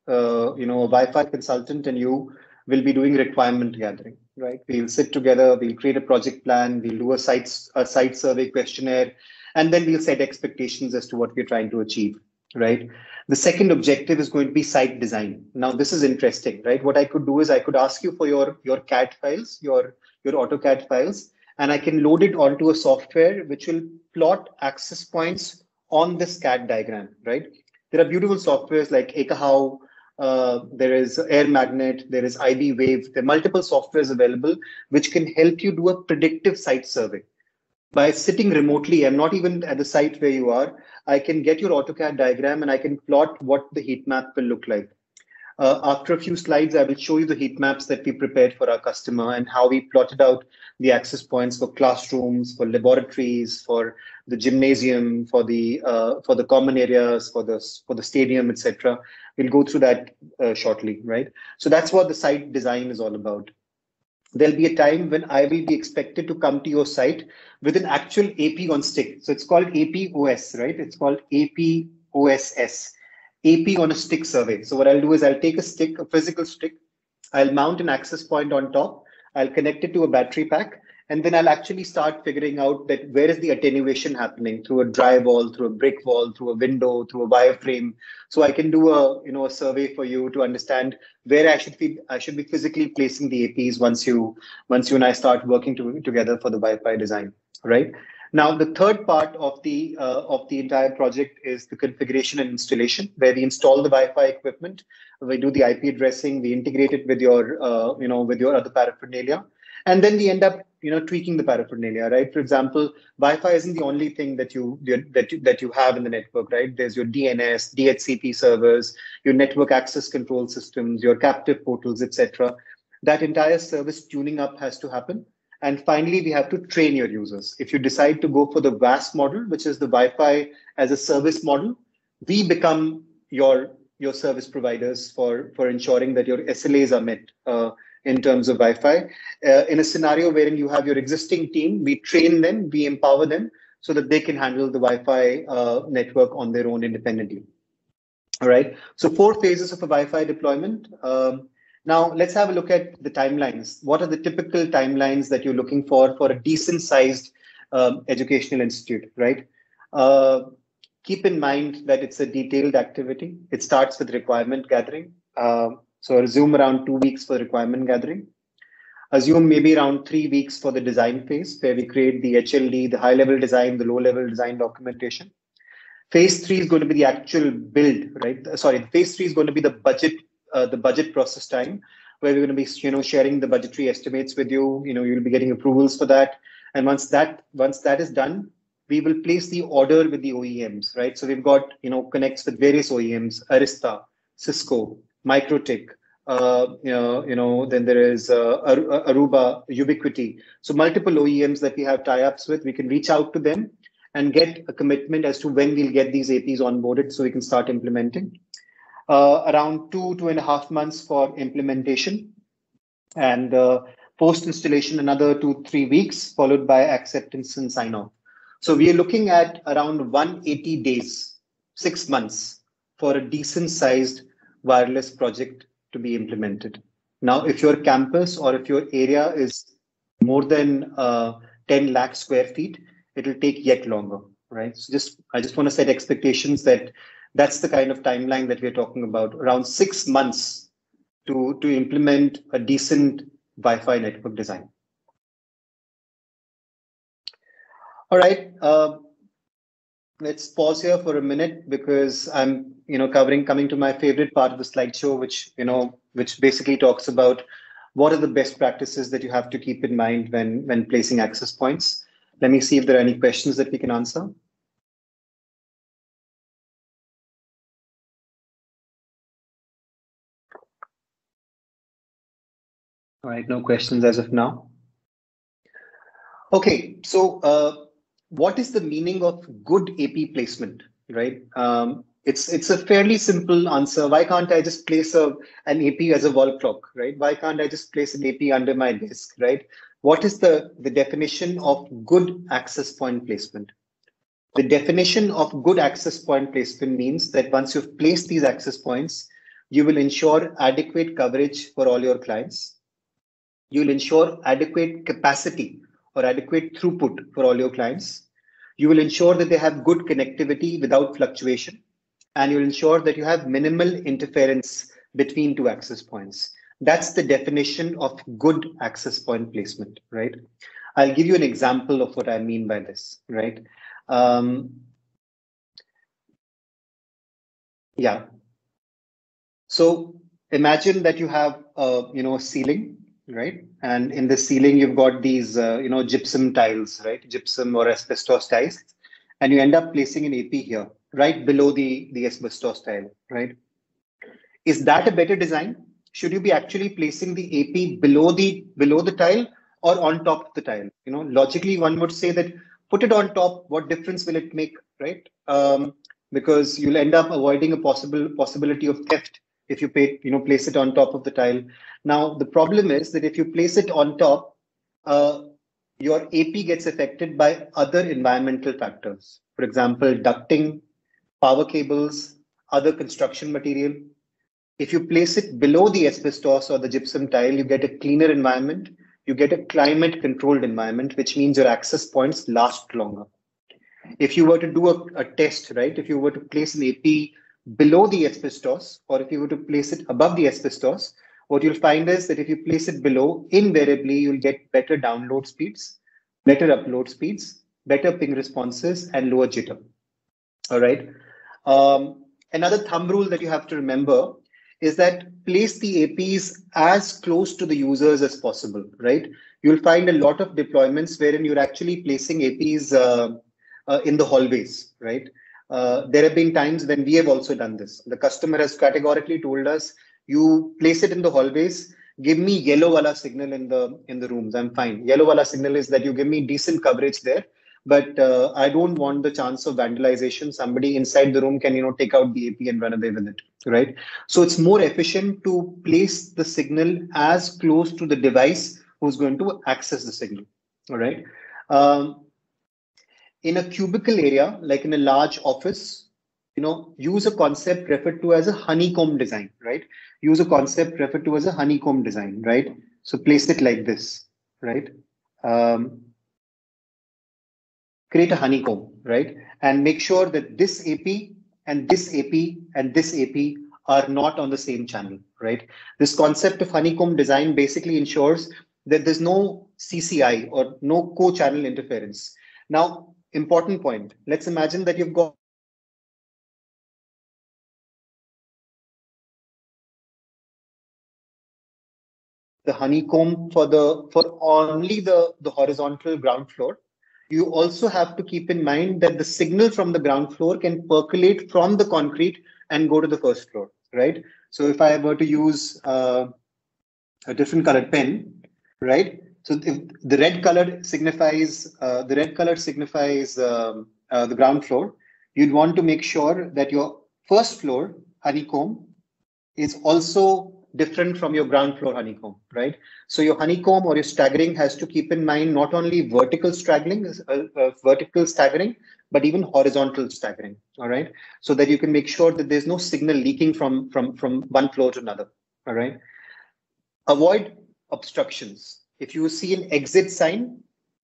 A: uh, you know, a Wi-Fi consultant and you will be doing requirement gathering, right? We'll sit together, we'll create a project plan, we'll do a site, a site survey questionnaire, and then we'll set expectations as to what we're trying to achieve, right? The second objective is going to be site design. Now, this is interesting, right? What I could do is I could ask you for your, your CAD files, your, your AutoCAD files, and I can load it onto a software which will plot access points on this CAD diagram, right? There are beautiful softwares like Ekahau, uh, there is AirMagnet, there is iBwave, there are multiple softwares available which can help you do a predictive site survey. By sitting remotely, I'm not even at the site where you are, I can get your AutoCAD diagram and I can plot what the heat map will look like. Uh, after a few slides, I will show you the heat maps that we prepared for our customer and how we plotted out the access points for classrooms, for laboratories, for the gymnasium, for the uh, for the common areas, for the for the stadium, etc. We'll go through that uh, shortly, right? So that's what the site design is all about there'll be a time when I will be expected to come to your site with an actual AP on stick. So it's called AP OS, right? It's called AP OSS, AP on a stick survey. So what I'll do is I'll take a stick, a physical stick, I'll mount an access point on top, I'll connect it to a battery pack, and then I'll actually start figuring out that where is the attenuation happening through a drywall, through a brick wall, through a window, through a wireframe. So I can do a you know a survey for you to understand where I should be I should be physically placing the APs once you once you and I start working to, together for the Wi-Fi design, right? Now the third part of the uh, of the entire project is the configuration and installation, where we install the Wi-Fi equipment, we do the IP addressing, we integrate it with your uh, you know with your other paraphernalia and then we end up you know tweaking the paraphernalia right? For example wi-fi isn't the only thing that you that you, that you have in the network right? There's your dns dhcp servers your network access control systems your captive portals etc that entire service tuning up has to happen. And finally we have to train your users. If you decide to go for the WAS model which is the wi-fi as a service model we become your your service providers for for ensuring that your slas are met uh, in terms of Wi-Fi. Uh, in a scenario wherein you have your existing team, we train them, we empower them so that they can handle the Wi-Fi uh, network on their own independently. All right. So four phases of a Wi-Fi deployment. Um, now let's have a look at the timelines. What are the typical timelines that you're looking for for a decent sized um, educational institute, right? Uh, keep in mind that it's a detailed activity. It starts with requirement gathering. Uh, so assume around two weeks for requirement gathering. Assume maybe around three weeks for the design phase, where we create the HLD, the high level design, the low level design documentation. Phase three is going to be the actual build, right? Sorry, phase three is going to be the budget, uh, the budget process time, where we're going to be, you know, sharing the budgetary estimates with you. You know, you'll be getting approvals for that. And once that once that is done, we will place the order with the OEMs, right? So we've got, you know, connects with various OEMs, Arista, Cisco, MikroTik, uh, you, know, you know, then there is uh, Aruba, Ubiquiti. So multiple OEMs that we have tie-ups with, we can reach out to them and get a commitment as to when we'll get these APs onboarded so we can start implementing. Uh, around two, two and a half months for implementation. And uh, post installation, another two, three weeks, followed by acceptance and sign off. So we are looking at around 180 days, six months for a decent sized wireless project to be implemented. Now, if your campus or if your area is more than uh, 10 lakh square feet, it will take yet longer, right? So just I just want to set expectations that that's the kind of timeline that we're talking about, around six months to, to implement a decent Wi-Fi network design. All right. Uh, let's pause here for a minute because I'm, you know, covering coming to my favorite part of the slideshow, which you know, which basically talks about what are the best practices that you have to keep in mind when when placing access points. Let me see if there are any questions that we can answer. All right, no questions as of now. Okay, so uh, what is the meaning of good AP placement, right? Um, it's it's a fairly simple answer. Why can't I just place a an AP as a wall clock, right? Why can't I just place an AP under my desk, right? What is the, the definition of good access point placement? The definition of good access point placement means that once you've placed these access points, you will ensure adequate coverage for all your clients. You'll ensure adequate capacity or adequate throughput for all your clients. You will ensure that they have good connectivity without fluctuation. And you'll ensure that you have minimal interference between two access points. That's the definition of good access point placement, right? I'll give you an example of what I mean by this, right? Um, yeah. So imagine that you have a you know a ceiling right? And in the ceiling, you've got these, uh, you know, gypsum tiles, right? Gypsum or asbestos tiles. And you end up placing an AP here, right below the, the asbestos tile, right? Is that a better design? Should you be actually placing the AP below the below the tile or on top of the tile? You know, logically, one would say that put it on top. What difference will it make, right? Um, because you'll end up avoiding a possible possibility of theft if you pay, you know, place it on top of the tile. Now, the problem is that if you place it on top, uh, your AP gets affected by other environmental factors. For example, ducting, power cables, other construction material. If you place it below the asbestos or the gypsum tile, you get a cleaner environment. You get a climate controlled environment, which means your access points last longer. If you were to do a, a test, right? If you were to place an AP below the asbestos, or if you were to place it above the asbestos, what you'll find is that if you place it below, invariably you'll get better download speeds, better upload speeds, better ping responses, and lower jitter. All right. Um, another thumb rule that you have to remember is that place the APs as close to the users as possible, right? you'll find a lot of deployments wherein you're actually placing APs uh, uh, in the hallways, right? Uh, there have been times when we have also done this. The customer has categorically told us, you place it in the hallways, give me yellow wala signal in the in the rooms. I'm fine. Yellow wala signal is that you give me decent coverage there, but uh, I don't want the chance of vandalization. Somebody inside the room can you know take out the AP and run away with it, right? So it's more efficient to place the signal as close to the device who's going to access the signal. All right. Um, in a cubicle area, like in a large office, you know, use a concept referred to as a honeycomb design, right? Use a concept referred to as a honeycomb design, right? So place it like this, right? Um, create a honeycomb, right? And make sure that this AP and this AP and this AP are not on the same channel, right? This concept of honeycomb design basically ensures that there's no CCI or no co-channel interference. Now, important point. Let's imagine that you've got the honeycomb for the for only the the horizontal ground floor you also have to keep in mind that the signal from the ground floor can percolate from the concrete and go to the first floor right so if i were to use uh, a different colored pen right so if the red color signifies uh, the red color signifies um, uh, the ground floor. You'd want to make sure that your first floor honeycomb is also different from your ground floor honeycomb, right? So your honeycomb or your staggering has to keep in mind not only vertical staggering, uh, uh, vertical staggering, but even horizontal staggering. All right, so that you can make sure that there's no signal leaking from from from one floor to another. All right, avoid obstructions if you see an exit sign,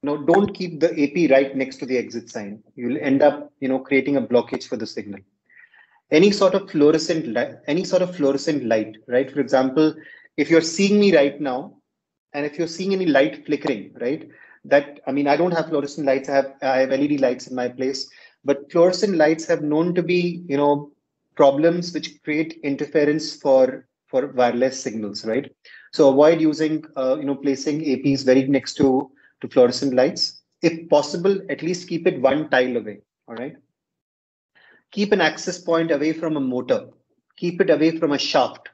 A: know, don't keep the AP right next to the exit sign. You'll end up, you know, creating a blockage for the signal. Any sort of fluorescent light, any sort of fluorescent light, right? For example, if you're seeing me right now, and if you're seeing any light flickering, right? That I mean, I don't have fluorescent lights. I have I have LED lights in my place, but fluorescent lights have known to be, you know, problems which create interference for for wireless signals, right? So avoid using, uh, you know, placing APs very next to, to fluorescent lights. If possible, at least keep it one tile away, all right? keep an access point away from a motor, keep it away from a shaft.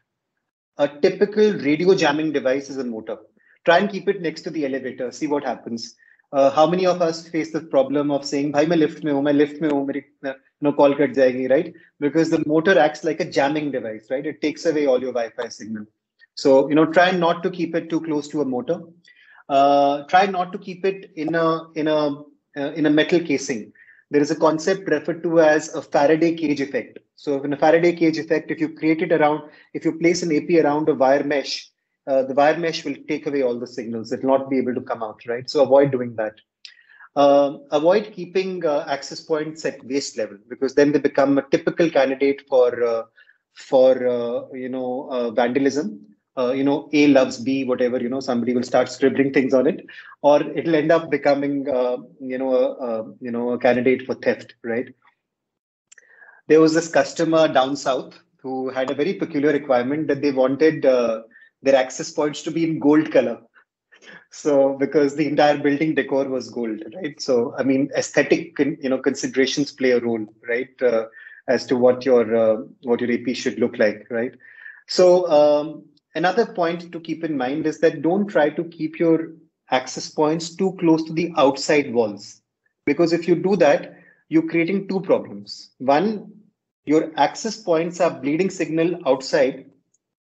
A: A typical radio jamming device is a motor. Try and keep it next to the elevator, see what happens. Uh, how many of us face the problem of saying, Bhai, my lift me ho, main lift me ho, no call cut jayegi, right? Because the motor acts like a jamming device, right? It takes away all your Wi-Fi signal. So, you know, try not to keep it too close to a motor. Uh, try not to keep it in a in a uh, in a metal casing there is a concept referred to as a Faraday cage effect. So, in a Faraday cage effect, if you create it around, if you place an AP around a wire mesh, uh, the wire mesh will take away all the signals. It will not be able to come out, right? So, avoid doing that. Uh, avoid keeping uh, access points at waist level because then they become a typical candidate for uh, for uh, you know uh, vandalism uh, you know, A loves B, whatever, you know, somebody will start scribbling things on it, or it'll end up becoming, uh, you know, a, a, you know, a candidate for theft, right? There was this customer down south who had a very peculiar requirement that they wanted uh, their access points to be in gold color. So because the entire building decor was gold, right? So I mean, aesthetic, you know, considerations play a role, right, uh, as to what your uh, what your AP should look like, right? So um, another point to keep in mind is that don't try to keep your access points too close to the outside walls. Because if you do that, you're creating two problems. One, your access points are bleeding signal outside.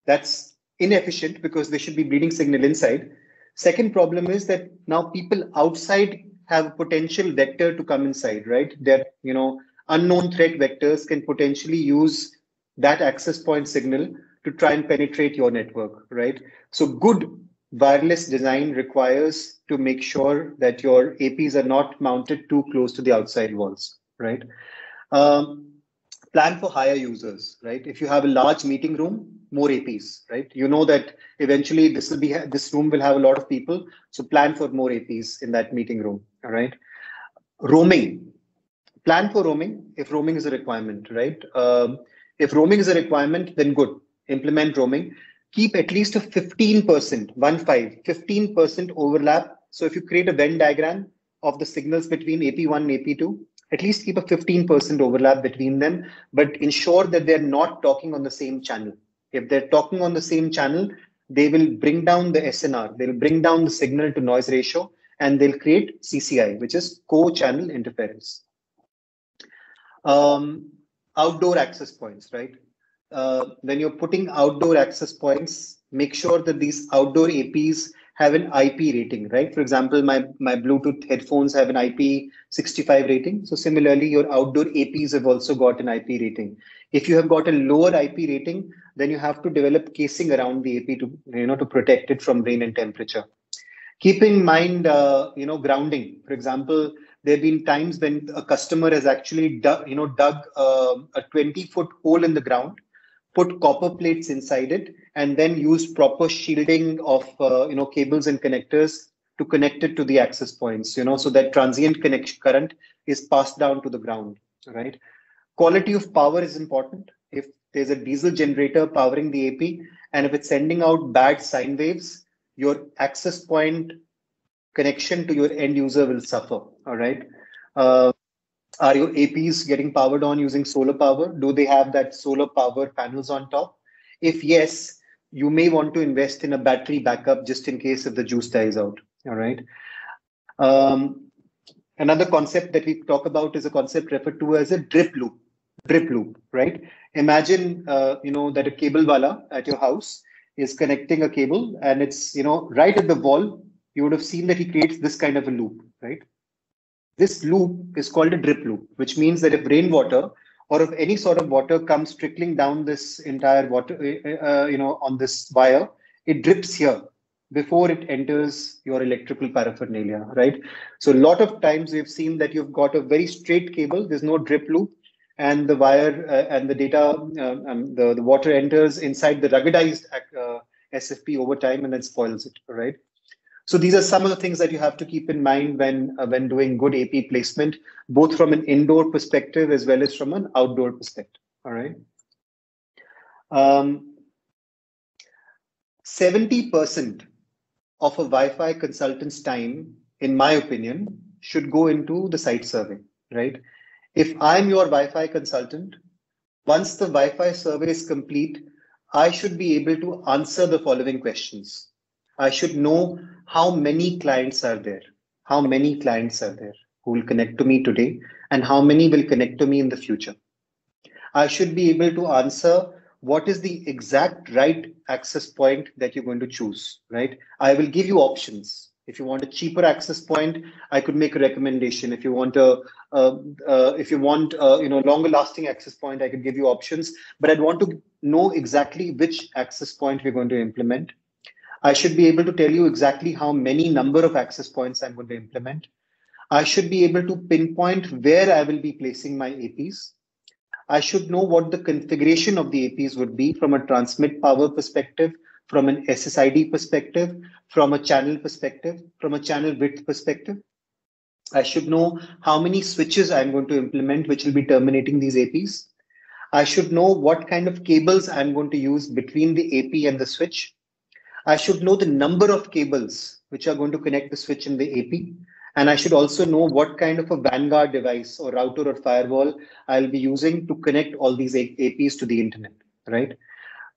A: That's inefficient because they should be bleeding signal inside. Second problem is that now people outside have a potential vector to come inside, right? That you know, unknown threat vectors can potentially use that access point signal to try and penetrate your network, right? So good wireless design requires to make sure that your APs are not mounted too close to the outside walls, right? Um, plan for higher users, right? If you have a large meeting room, more APs, right? You know that eventually this will be this room will have a lot of people, so plan for more APs in that meeting room, all right? Roaming, plan for roaming if roaming is a requirement, right? Um, if roaming is a requirement, then good implement roaming. keep at least a 15%, one five, 15% overlap. So if you create a Venn diagram of the signals between AP1 and AP2, at least keep a 15% overlap between them, but ensure that they're not talking on the same channel. If they're talking on the same channel, they will bring down the SNR, they'll bring down the signal to noise ratio, and they'll create CCI, which is co-channel interference. Um, outdoor access points, right? Uh, when you're putting outdoor access points, make sure that these outdoor APs have an IP rating, right? For example, my, my Bluetooth headphones have an IP65 rating. So similarly, your outdoor APs have also got an IP rating. If you have got a lower IP rating, then you have to develop casing around the AP to, you know, to protect it from rain and temperature. Keep in mind, uh, you know, grounding. For example, there have been times when a customer has actually dug, you know, dug uh, a 20 foot hole in the ground put copper plates inside it, and then use proper shielding of uh, you know cables and connectors to connect it to the access points. You know, so that transient connection current is passed down to the ground. Right. Quality of power is important. If there's a diesel generator powering the AP, and if it's sending out bad sine waves, your access point connection to your end user will suffer. All right. Uh, are your APs getting powered on using solar power? Do they have that solar power panels on top? If yes, you may want to invest in a battery backup just in case if the juice dies out. All right. Um, another concept that we talk about is a concept referred to as a drip loop. Drip loop, right? Imagine, uh, you know, that a cable wala at your house is connecting a cable and it's, you know, right at the wall. You would have seen that he creates this kind of a loop, right? This loop is called a drip loop, which means that if rainwater or if any sort of water comes trickling down this entire water, uh, uh, you know, on this wire, it drips here before it enters your electrical paraphernalia, right? So a lot of times we've seen that you've got a very straight cable, there's no drip loop, and the wire uh, and the data, uh, um, the, the water enters inside the ruggedized uh, SFP over time and then spoils it, right? So these are some of the things that you have to keep in mind when uh, when doing good AP placement, both from an indoor perspective as well as from an outdoor perspective. All right. Um, 70% of a Wi-Fi consultant's time, in my opinion, should go into the site survey, right? If I'm your Wi-Fi consultant, once the Wi-Fi survey is complete, I should be able to answer the following questions. I should know how many clients are there, how many clients are there who will connect to me today, and how many will connect to me in the future. I should be able to answer what is the exact right access point that you're going to choose, right? I will give you options. If you want a cheaper access point, I could make a recommendation. If you want a, uh, uh, if you want, uh, you know, longer lasting access point, I could give you options. But I'd want to know exactly which access point we're going to implement I should be able to tell you exactly how many number of access points I'm going to implement. I should be able to pinpoint where I will be placing my APs. I should know what the configuration of the APs would be from a transmit power perspective, from an SSID perspective, from a channel perspective, from a channel width perspective. I should know how many switches I'm going to implement, which will be terminating these APs. I should know what kind of cables I'm going to use between the AP and the switch. I should know the number of cables which are going to connect the switch in the AP. And I should also know what kind of a Vanguard device or router or firewall I'll be using to connect all these APs to the internet, right?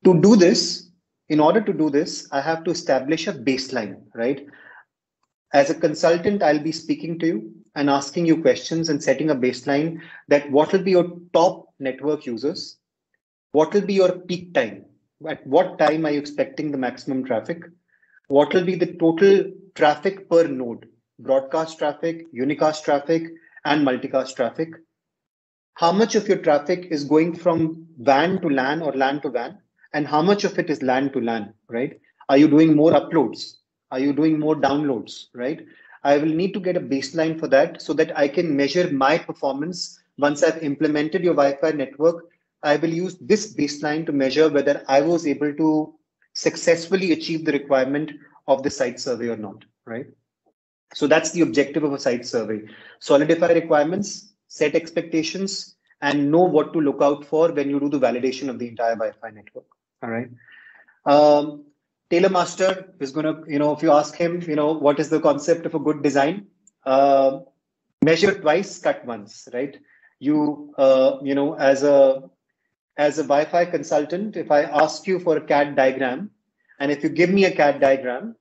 A: To do this, in order to do this, I have to establish a baseline, right? As a consultant, I'll be speaking to you and asking you questions and setting a baseline that what will be your top network users? What will be your peak time? At what time are you expecting the maximum traffic? What will be the total traffic per node? Broadcast traffic, unicast traffic, and multicast traffic. How much of your traffic is going from WAN to LAN or LAN to WAN? And how much of it is LAN to LAN, right? Are you doing more uploads? Are you doing more downloads, right? I will need to get a baseline for that so that I can measure my performance once I've implemented your Wi-Fi network I will use this baseline to measure whether I was able to successfully achieve the requirement of the site survey or not, right? So that's the objective of a site survey. Solidify requirements, set expectations, and know what to look out for when you do the validation of the entire Wi-Fi network, all right? Um, Tailor Master is going to, you know, if you ask him, you know, what is the concept of a good design? Uh, measure twice, cut once, right? You, uh, you know, as a as a Wi-Fi consultant, if I ask you for a CAD diagram, and if you give me a CAD diagram,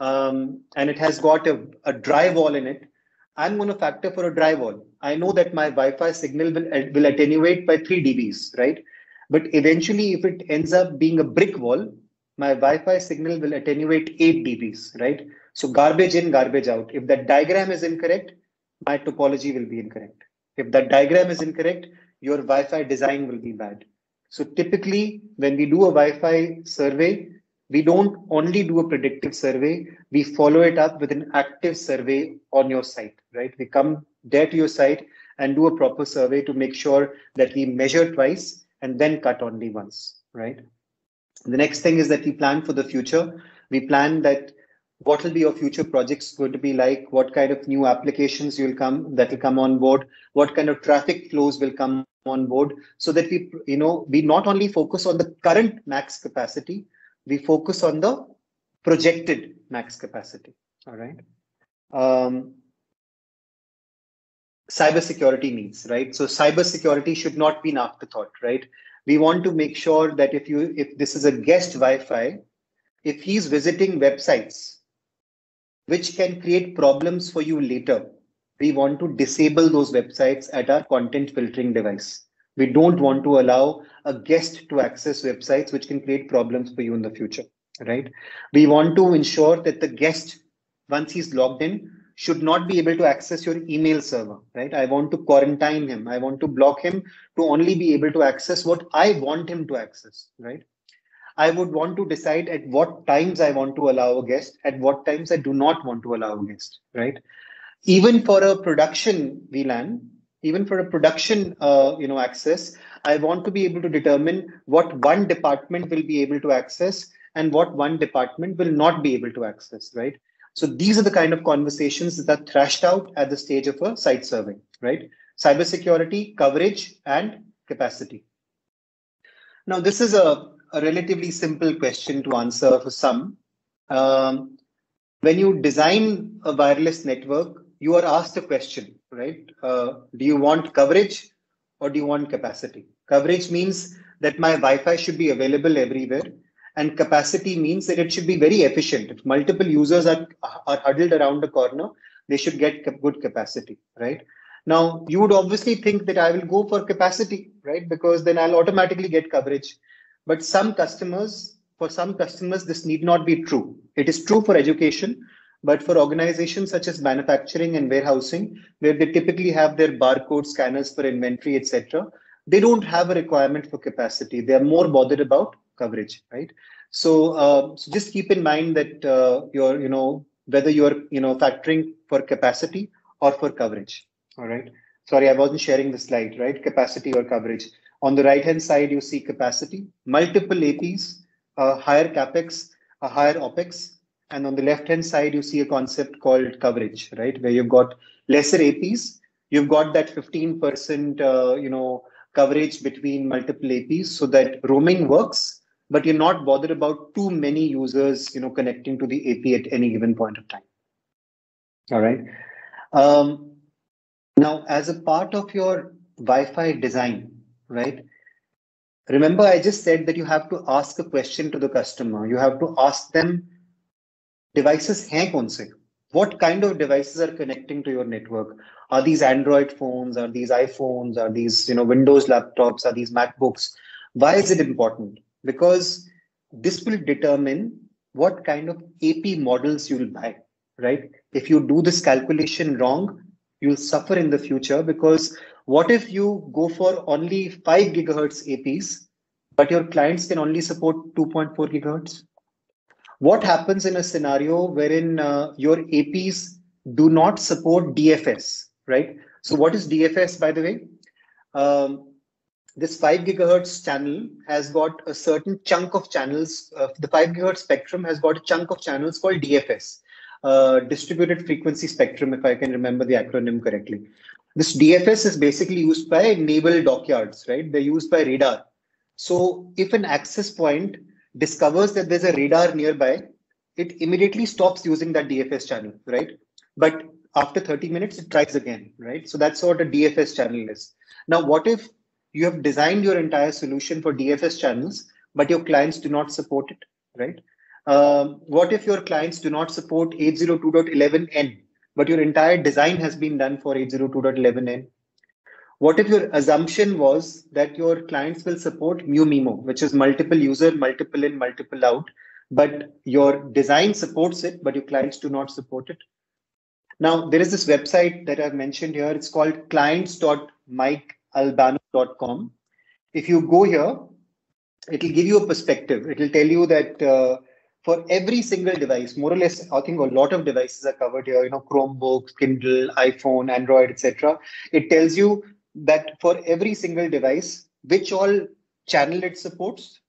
A: um, and it has got a, a dry wall in it, I'm going to factor for a dry wall. I know that my Wi-Fi signal will, will attenuate by 3 dBs, right? But eventually, if it ends up being a brick wall, my Wi-Fi signal will attenuate 8 dBs, right? So garbage in, garbage out. If that diagram is incorrect, my topology will be incorrect. If that diagram is incorrect, your Wi-Fi design will be bad. So typically, when we do a Wi-Fi survey, we don't only do a predictive survey, we follow it up with an active survey on your site, right? We come there to your site and do a proper survey to make sure that we measure twice and then cut only once, right? The next thing is that we plan for the future. We plan that what will be your future projects going to be like, what kind of new applications you'll come that will come on board, what kind of traffic flows will come on board, so that we, you know, we not only focus on the current max capacity, we focus on the projected max capacity. All right. Um, cybersecurity needs, right? So cybersecurity should not be an afterthought, right? We want to make sure that if you if this is a guest Wi-Fi, if he's visiting websites which can create problems for you later, we want to disable those websites at our content filtering device. We don't want to allow a guest to access websites which can create problems for you in the future, right? We want to ensure that the guest, once he's logged in, should not be able to access your email server, right? I want to quarantine him. I want to block him to only be able to access what I want him to access, right? I would want to decide at what times I want to allow a guest, at what times I do not want to allow a guest, right? Even for a production VLAN, even for a production uh, you know access i want to be able to determine what one department will be able to access and what one department will not be able to access right? So these are the kind of conversations that are thrashed out at the stage of a site survey right? Cybersecurity coverage and capacity. Now this is a, a relatively simple question to answer for some um, when you design a wireless network you are asked a question, right? Uh, do you want coverage or do you want capacity? Coverage means that my Wi-Fi should be available everywhere, and capacity means that it should be very efficient. If multiple users are are huddled around a corner, they should get good capacity, right? Now, you would obviously think that I will go for capacity, right? Because then I'll automatically get coverage. But some customers, for some customers, this need not be true. It is true for education, but for organizations such as manufacturing and warehousing, where they typically have their barcode scanners for inventory, etc., they don't have a requirement for capacity. They are more bothered about coverage, right? So, uh, so just keep in mind that uh, you're, you know, whether you're, you know, factoring for capacity or for coverage. All right. Sorry, I wasn't sharing the slide, right? Capacity or coverage. On the right hand side, you see capacity, multiple APs, higher capex, a higher opex, and on the left hand side, you see a concept called coverage, right? Where you've got lesser APs, you've got that 15%, uh, you know, coverage between multiple APs so that roaming works, but you're not bothered about too many users, you know, connecting to the AP at any given point of time. All right. Um, now, as a part of your Wi-Fi design, right? Remember, I just said that you have to ask a question to the customer. You have to ask them, devices hain on se? What kind of devices are connecting to your network? Are these Android phones? Are these iPhones? Are these you know Windows laptops? Are these MacBooks? Why is it important? Because this will determine what kind of AP models you'll buy, right? If you do this calculation wrong, you'll suffer in the future because what if you go for only 5 gigahertz aps but your clients can only support 2.4 gigahertz what happens in a scenario wherein uh, your APs do not support DFS, right? So what is DFS, by the way? Um, this 5 gigahertz channel has got a certain chunk of channels. Uh, the 5 gigahertz spectrum has got a chunk of channels called DFS, uh, distributed frequency spectrum, if I can remember the acronym correctly. This DFS is basically used by naval dockyards, right? They're used by radar. So if an access point discovers that there's a radar nearby, it immediately stops using that DFS channel, right? But after 30 minutes, it tries again, right? So that's what a DFS channel is. Now, what if you have designed your entire solution for DFS channels, but your clients do not support it, right? Um, what if your clients do not support 802.11n, but your entire design has been done for 802.11n? What if your assumption was that your clients will support MU-MIMO, which is multiple user, multiple in, multiple out, but your design supports it, but your clients do not support it? Now, there is this website that I've mentioned here. It's called clients.mikealbano.com. If you go here, it'll give you a perspective. It'll tell you that uh, for every single device, more or less, I think a lot of devices are covered here, you know, Chromebook, Kindle, iPhone, Android, etc. It tells you that for every single device, which all channel it supports,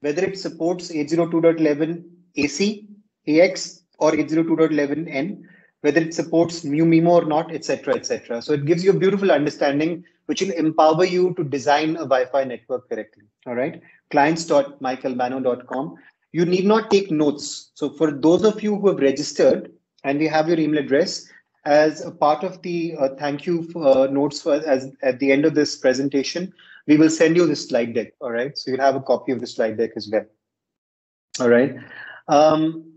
A: whether it supports 802.11 AC, AX, or 802.11n, whether it supports MU-MIMO or not, etc., etc. So it gives you a beautiful understanding, which will empower you to design a Wi-Fi network correctly. All right, clients.mikealbano.com. You need not take notes. So for those of you who have registered and we have your email address, as a part of the uh, thank you for, uh, notes for as at the end of this presentation, we will send you this slide deck. All right, so you'll have a copy of the slide deck as well. All right. Um,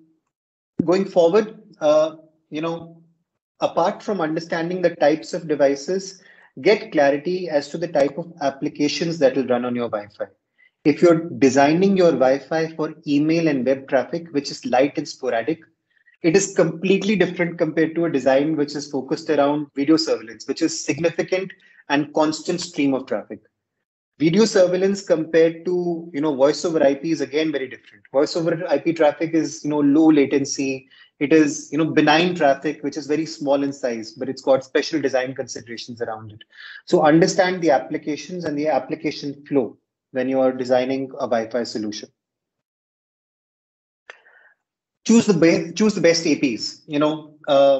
A: going forward, uh, you know, apart from understanding the types of devices, get clarity as to the type of applications that will run on your Wi-Fi. If you're designing your Wi-Fi for email and web traffic, which is light and sporadic, it is completely different compared to a design which is focused around video surveillance, which is significant and constant stream of traffic. Video surveillance compared to you know voice over IP is again very different. Voice over IP traffic is you know low latency, it is you know benign traffic which is very small in size but it's got special design considerations around it so understand the applications and the application flow when you are designing a wi-fi solution? Choose the best choose the best aps you know uh,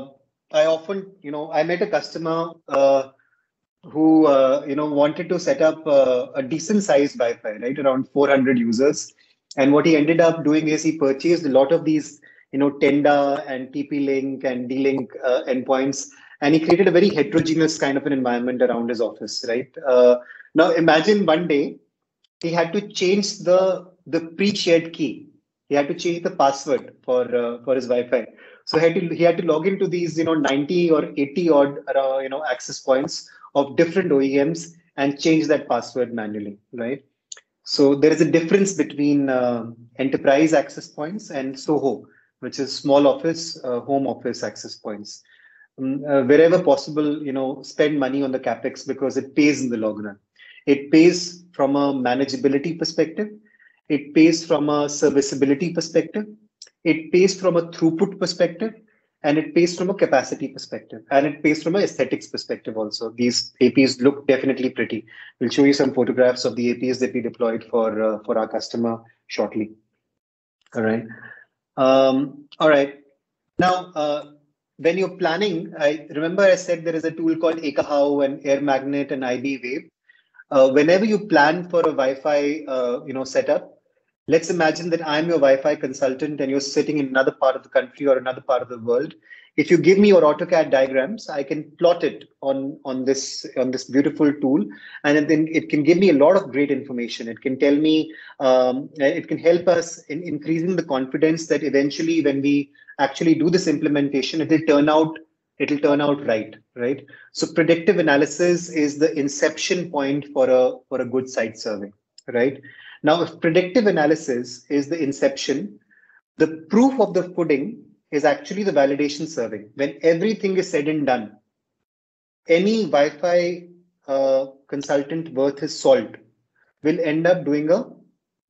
A: i often you know i met a customer uh, who uh, you know wanted to set up uh, a decent sized wi-fi right around 400 users. And what he ended up doing is he purchased a lot of these you know, Tenda and TP-Link and D-Link uh, endpoints, and he created a very heterogeneous kind of an environment around his office, right? Uh, now imagine one day he had to change the the pre-shared key. He had to change the password for uh, for his Wi-Fi. So he had to he had to log into these you know 90 or 80 odd uh, you know access points of different OEMs and change that password manually, right? So there is a difference between uh, enterprise access points and Soho, which is small office, uh, home office access points. Um, uh, wherever possible, you know, spend money on the capex because it pays in the long run. It pays from a manageability perspective. It pays from a serviceability perspective. It pays from a throughput perspective, and it pays from a capacity perspective, and it pays from an aesthetics perspective also. These APs look definitely pretty. We'll show you some photographs of the APs that we deployed for uh, for our customer shortly. All right. Um, all right. Now, uh, when you're planning, I remember I said there is a tool called Ekahau and AirMagnet and iBwave. Uh, whenever you plan for a Wi-Fi, uh, you know, setup, let's imagine that I'm your Wi-Fi consultant and you're sitting in another part of the country or another part of the world, if you give me your AutoCAD diagrams, I can plot it on on this on this beautiful tool, and then it can give me a lot of great information. It can tell me, um, it can help us in increasing the confidence that eventually, when we actually do this implementation, it will turn out it will turn out right, right? So predictive analysis is the inception point for a for a good site survey, right? Now, if predictive analysis is the inception, the proof of the pudding is actually the validation survey. When everything is said and done, any Wi-Fi uh, consultant worth his salt will end up doing a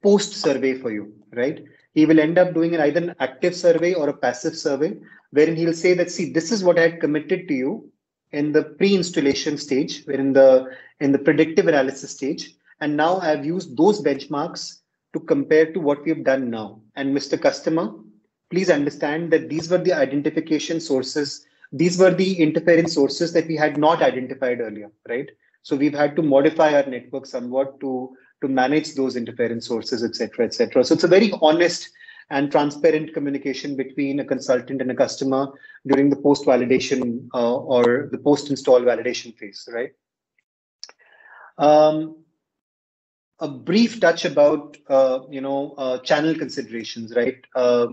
A: post survey for you, right? He will end up doing an either an active survey or a passive survey, wherein he'll say that, see, this is what I had committed to you in the pre-installation stage, where in the in the predictive analysis stage, and now I've used those benchmarks to compare to what we have done now. And Mr. Customer, please understand that these were the identification sources. These were the interference sources that we had not identified earlier, right? So we've had to modify our network somewhat to, to manage those interference sources, etc., etc. So it's a very honest and transparent communication between a consultant and a customer during the post validation uh, or the post install validation phase, right? Um, a brief touch about uh, you know uh, channel considerations, right? Uh,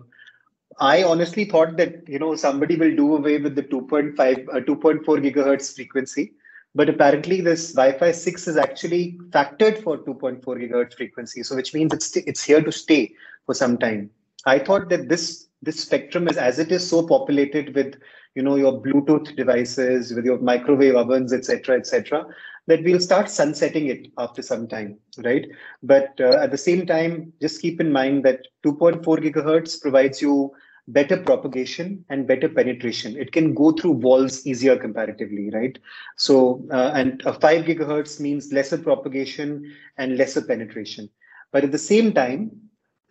A: I honestly thought that you know somebody will do away with the 2.5, uh, 2.4 gigahertz frequency, but apparently this Wi-Fi 6 is actually factored for 2.4 gigahertz frequency, so which means it's it's here to stay for some time. I thought that this this spectrum is as it is so populated with you know your Bluetooth devices, with your microwave ovens, etc., etc., that we'll start sunsetting it after some time, right? But uh, at the same time, just keep in mind that 2.4 gigahertz provides you better propagation and better penetration. It can go through walls easier comparatively, right? So, uh, and a 5 gigahertz means lesser propagation and lesser penetration. But at the same time,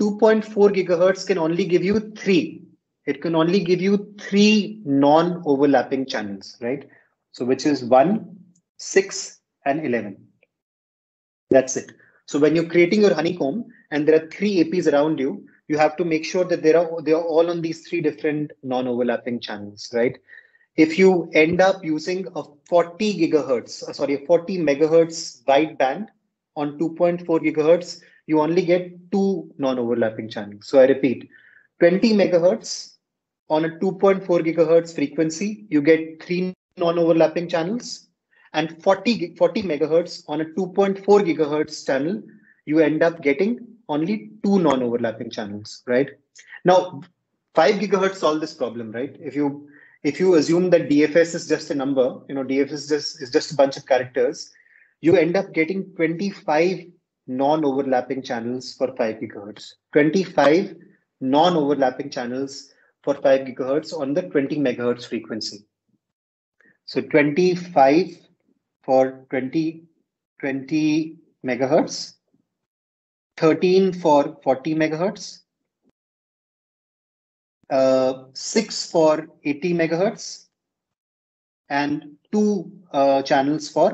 A: 2.4 gigahertz can only give you three. It can only give you three non-overlapping channels, right? So, which is one, six, and 11. That's it. So when you're creating your honeycomb and there are three APs around you, you have to make sure that they are they are all on these three different non-overlapping channels, right? If you end up using a 40 gigahertz, uh, sorry, a 40 megahertz wideband on 2.4 gigahertz, you only get two non-overlapping channels. So I repeat, 20 megahertz on a 2.4 gigahertz frequency, you get three non-overlapping channels and 40, 40 megahertz on a 2.4 gigahertz channel, you end up getting only two non-overlapping channels, right? Now, 5 gigahertz solve this problem, right? If you if you assume that DFS is just a number, you know, DFS is just, is just a bunch of characters, you end up getting 25 non-overlapping channels for 5 gigahertz. 25 non-overlapping channels for 5 gigahertz on the 20 megahertz frequency. So 25 for 20, 20 megahertz, 13 for 40 megahertz, uh, 6 for 80 megahertz, and two uh, channels for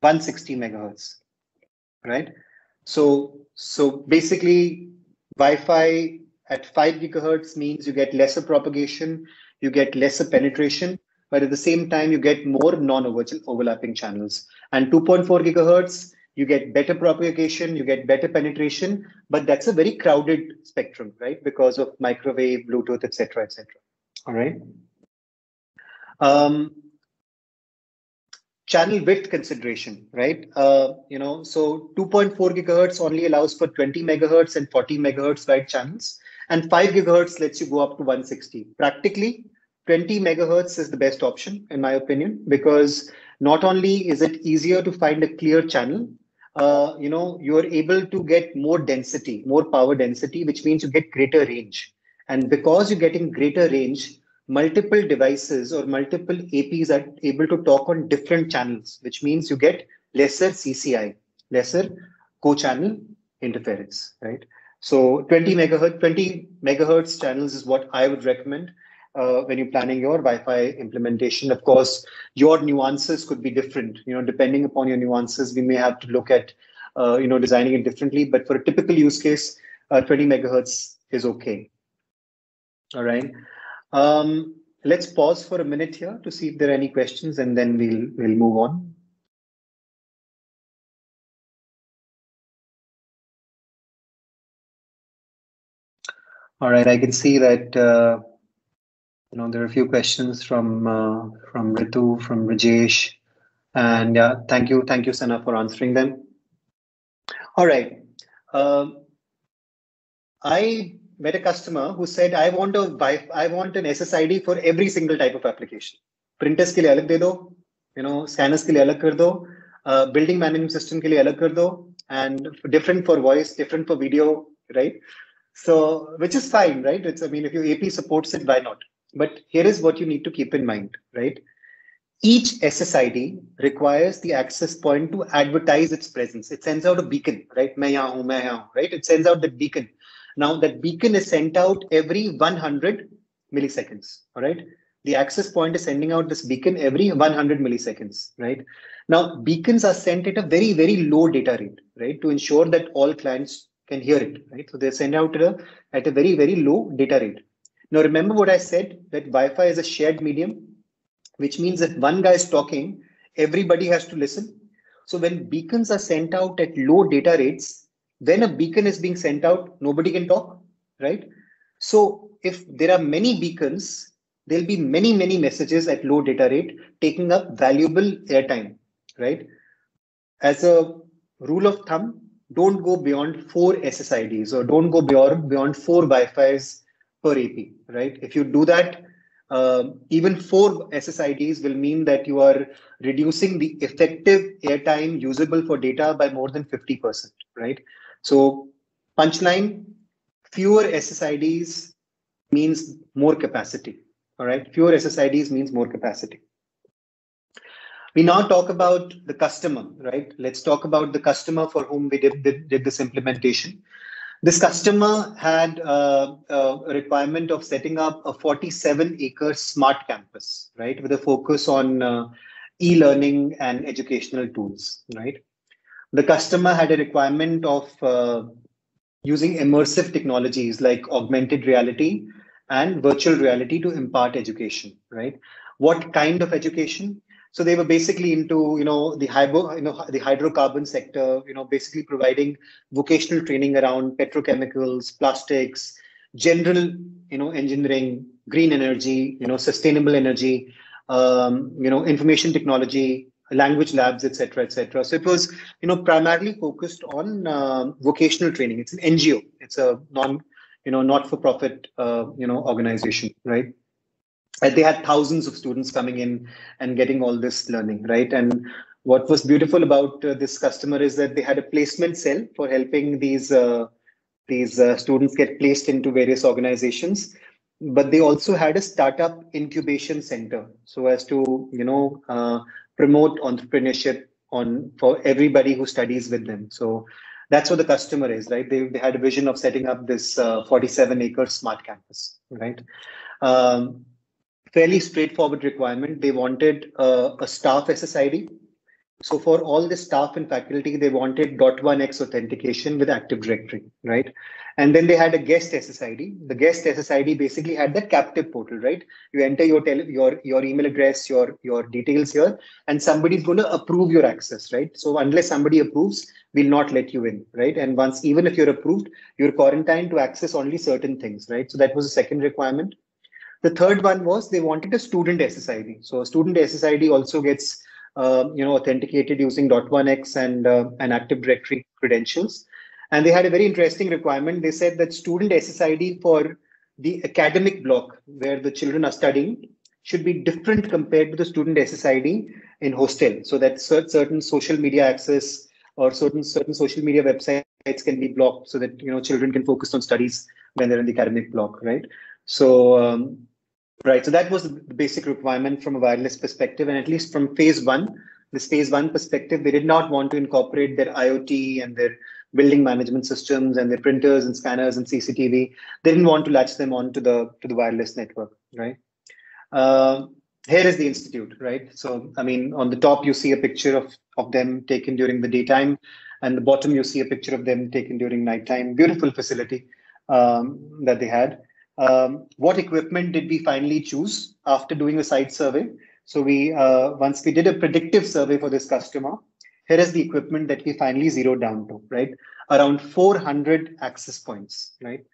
A: 160 megahertz, right? So, so basically, Wi-Fi at 5 gigahertz means you get lesser propagation, you get lesser penetration, but at the same time, you get more non-overlapping channels. And 2.4 gigahertz, you get better propagation, you get better penetration, but that's a very crowded spectrum, right? Because of microwave, Bluetooth, etc., etc. All right. Um, channel width consideration, right? Uh, you know, so 2.4 gigahertz only allows for 20 megahertz and 40 megahertz wide channels, and 5 gigahertz lets you go up to 160. Practically, 20 megahertz is the best option, in my opinion, because not only is it easier to find a clear channel, uh, you know, you're able to get more density, more power density, which means you get greater range. And because you're getting greater range, multiple devices or multiple APs are able to talk on different channels, which means you get lesser CCI, lesser co-channel interference, right? So 20 megahertz, 20 megahertz channels is what I would recommend uh, when you're planning your Wi-Fi implementation. Of course, your nuances could be different. You know, depending upon your nuances, we may have to look at, uh, you know, designing it differently. But for a typical use case, uh, 20 megahertz is okay. All right. Um, let's pause for a minute here to see if there are any questions, and then we'll we'll move on. All right, I can see that uh, you know, there are a few questions from uh, from Ritu, from Rajesh, and yeah, thank you, thank you, Sana, for answering them. All right, uh, I met a customer who said, "I want a I want an SSID for every single type of application. Printers के लिए अलग दे दो, you know, scanners के लिए अलग कर दो, uh, building management system के लिए अलग कर दो, and different for voice, different for video, right?" So, which is fine, right? It's, I mean, if your AP supports it, why not? But here is what you need to keep in mind, right? Each SSID requires the access point to advertise its presence. It sends out a beacon, right? right? It sends out the beacon. Now that beacon is sent out every 100 milliseconds, all right? the access point is sending out this beacon every 100 milliseconds, right? Now, beacons are sent at a very, very low data rate, right? To ensure that all clients can hear it, right? So they send out at a, at a very, very low data rate. Now, remember what I said that Wi-Fi is a shared medium, which means that one guy is talking, everybody has to listen. So when beacons are sent out at low data rates, when a beacon is being sent out, nobody can talk, right? So if there are many beacons, there'll be many, many messages at low data rate taking up valuable airtime, right? As a rule of thumb, don't go beyond four SSIDs or don't go beyond, beyond four Wi-Fi's per AP, right? If you do that, uh, even four SSIDs will mean that you are reducing the effective airtime usable for data by more than 50%, right? So punchline, fewer SSIDs means more capacity, all right? Fewer SSIDs means more capacity. We now talk about the customer, right? Let's talk about the customer for whom we did, did, did this implementation. This customer had uh, a requirement of setting up a 47 acre smart campus, right, with a focus on uh, e-learning and educational tools, right? The customer had a requirement of uh, using immersive technologies like augmented reality and virtual reality to impart education, right? What kind of education? So they were basically into, you know, the hydro, you know, the hydrocarbon sector, you know, basically providing vocational training around petrochemicals, plastics, general, you know, engineering, green energy, you know, sustainable energy, um, you know, information technology, language labs, etc., etc. So it was, you know, primarily focused on uh, vocational training. It's an NGO. It's a non, you know, not-for-profit, uh, you know, organization, right? And they had thousands of students coming in and getting all this learning right? And what was beautiful about uh, this customer is that they had a placement cell for helping these uh, these uh, students get placed into various organizations. But they also had a startup incubation center. So as to you know uh, promote entrepreneurship on for everybody who studies with them. So that's what the customer is right? They, they had a vision of setting up this uh, 47 acre smart campus right? Um, fairly straightforward requirement. They wanted uh, a staff SSID. So for all the staff and faculty, they wanted .1x authentication with Active Directory, right? And then they had a guest SSID. The guest SSID basically had that captive portal, right? You enter your tele- your your email address, your your details here, and somebody's going to approve your access, right? So unless somebody approves, we'll not let you in, right? And once even if you're approved, you're quarantined to access only certain things, right? So that was the second requirement. The third one was they wanted a student SSID. So a student SSID also gets uh, you know authenticated using .1x and uh, and Active Directory credentials. And they had a very interesting requirement. They said that student SSID for the academic block where the children are studying should be different compared to the student SSID in hostel. So that certain social media access or certain certain social media websites can be blocked so that you know children can focus on studies when they're in the academic block, right? So um, Right. So that was the basic requirement from a wireless perspective. And at least from phase one, this phase one perspective, they did not want to incorporate their IoT and their building management systems and their printers and scanners and CCTV. They didn't want to latch them onto the to the wireless network, right? Uh, here is the institute, right? So, I mean, on the top, you see a picture of, of them taken during the daytime, and the bottom, you see a picture of them taken during nighttime. Beautiful facility um, that they had um, what equipment did we finally choose after doing a site survey? So we uh, once we did a predictive survey for this customer, here is the equipment that we finally zeroed down to, right? Around 400 access points, right?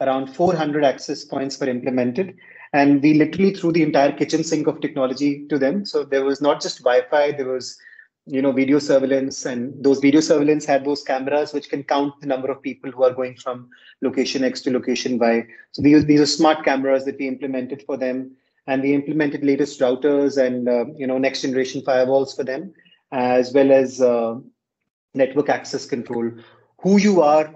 A: Around 400 access points were implemented. And we literally threw the entire kitchen sink of technology to them. So there was not just Wi-Fi, there was you know video surveillance and those video surveillance had those cameras which can count the number of people who are going from location x to location y. So these, these are smart cameras that we implemented for them and we implemented latest routers and uh, you know next generation firewalls for them as well as uh, network access control. Who you are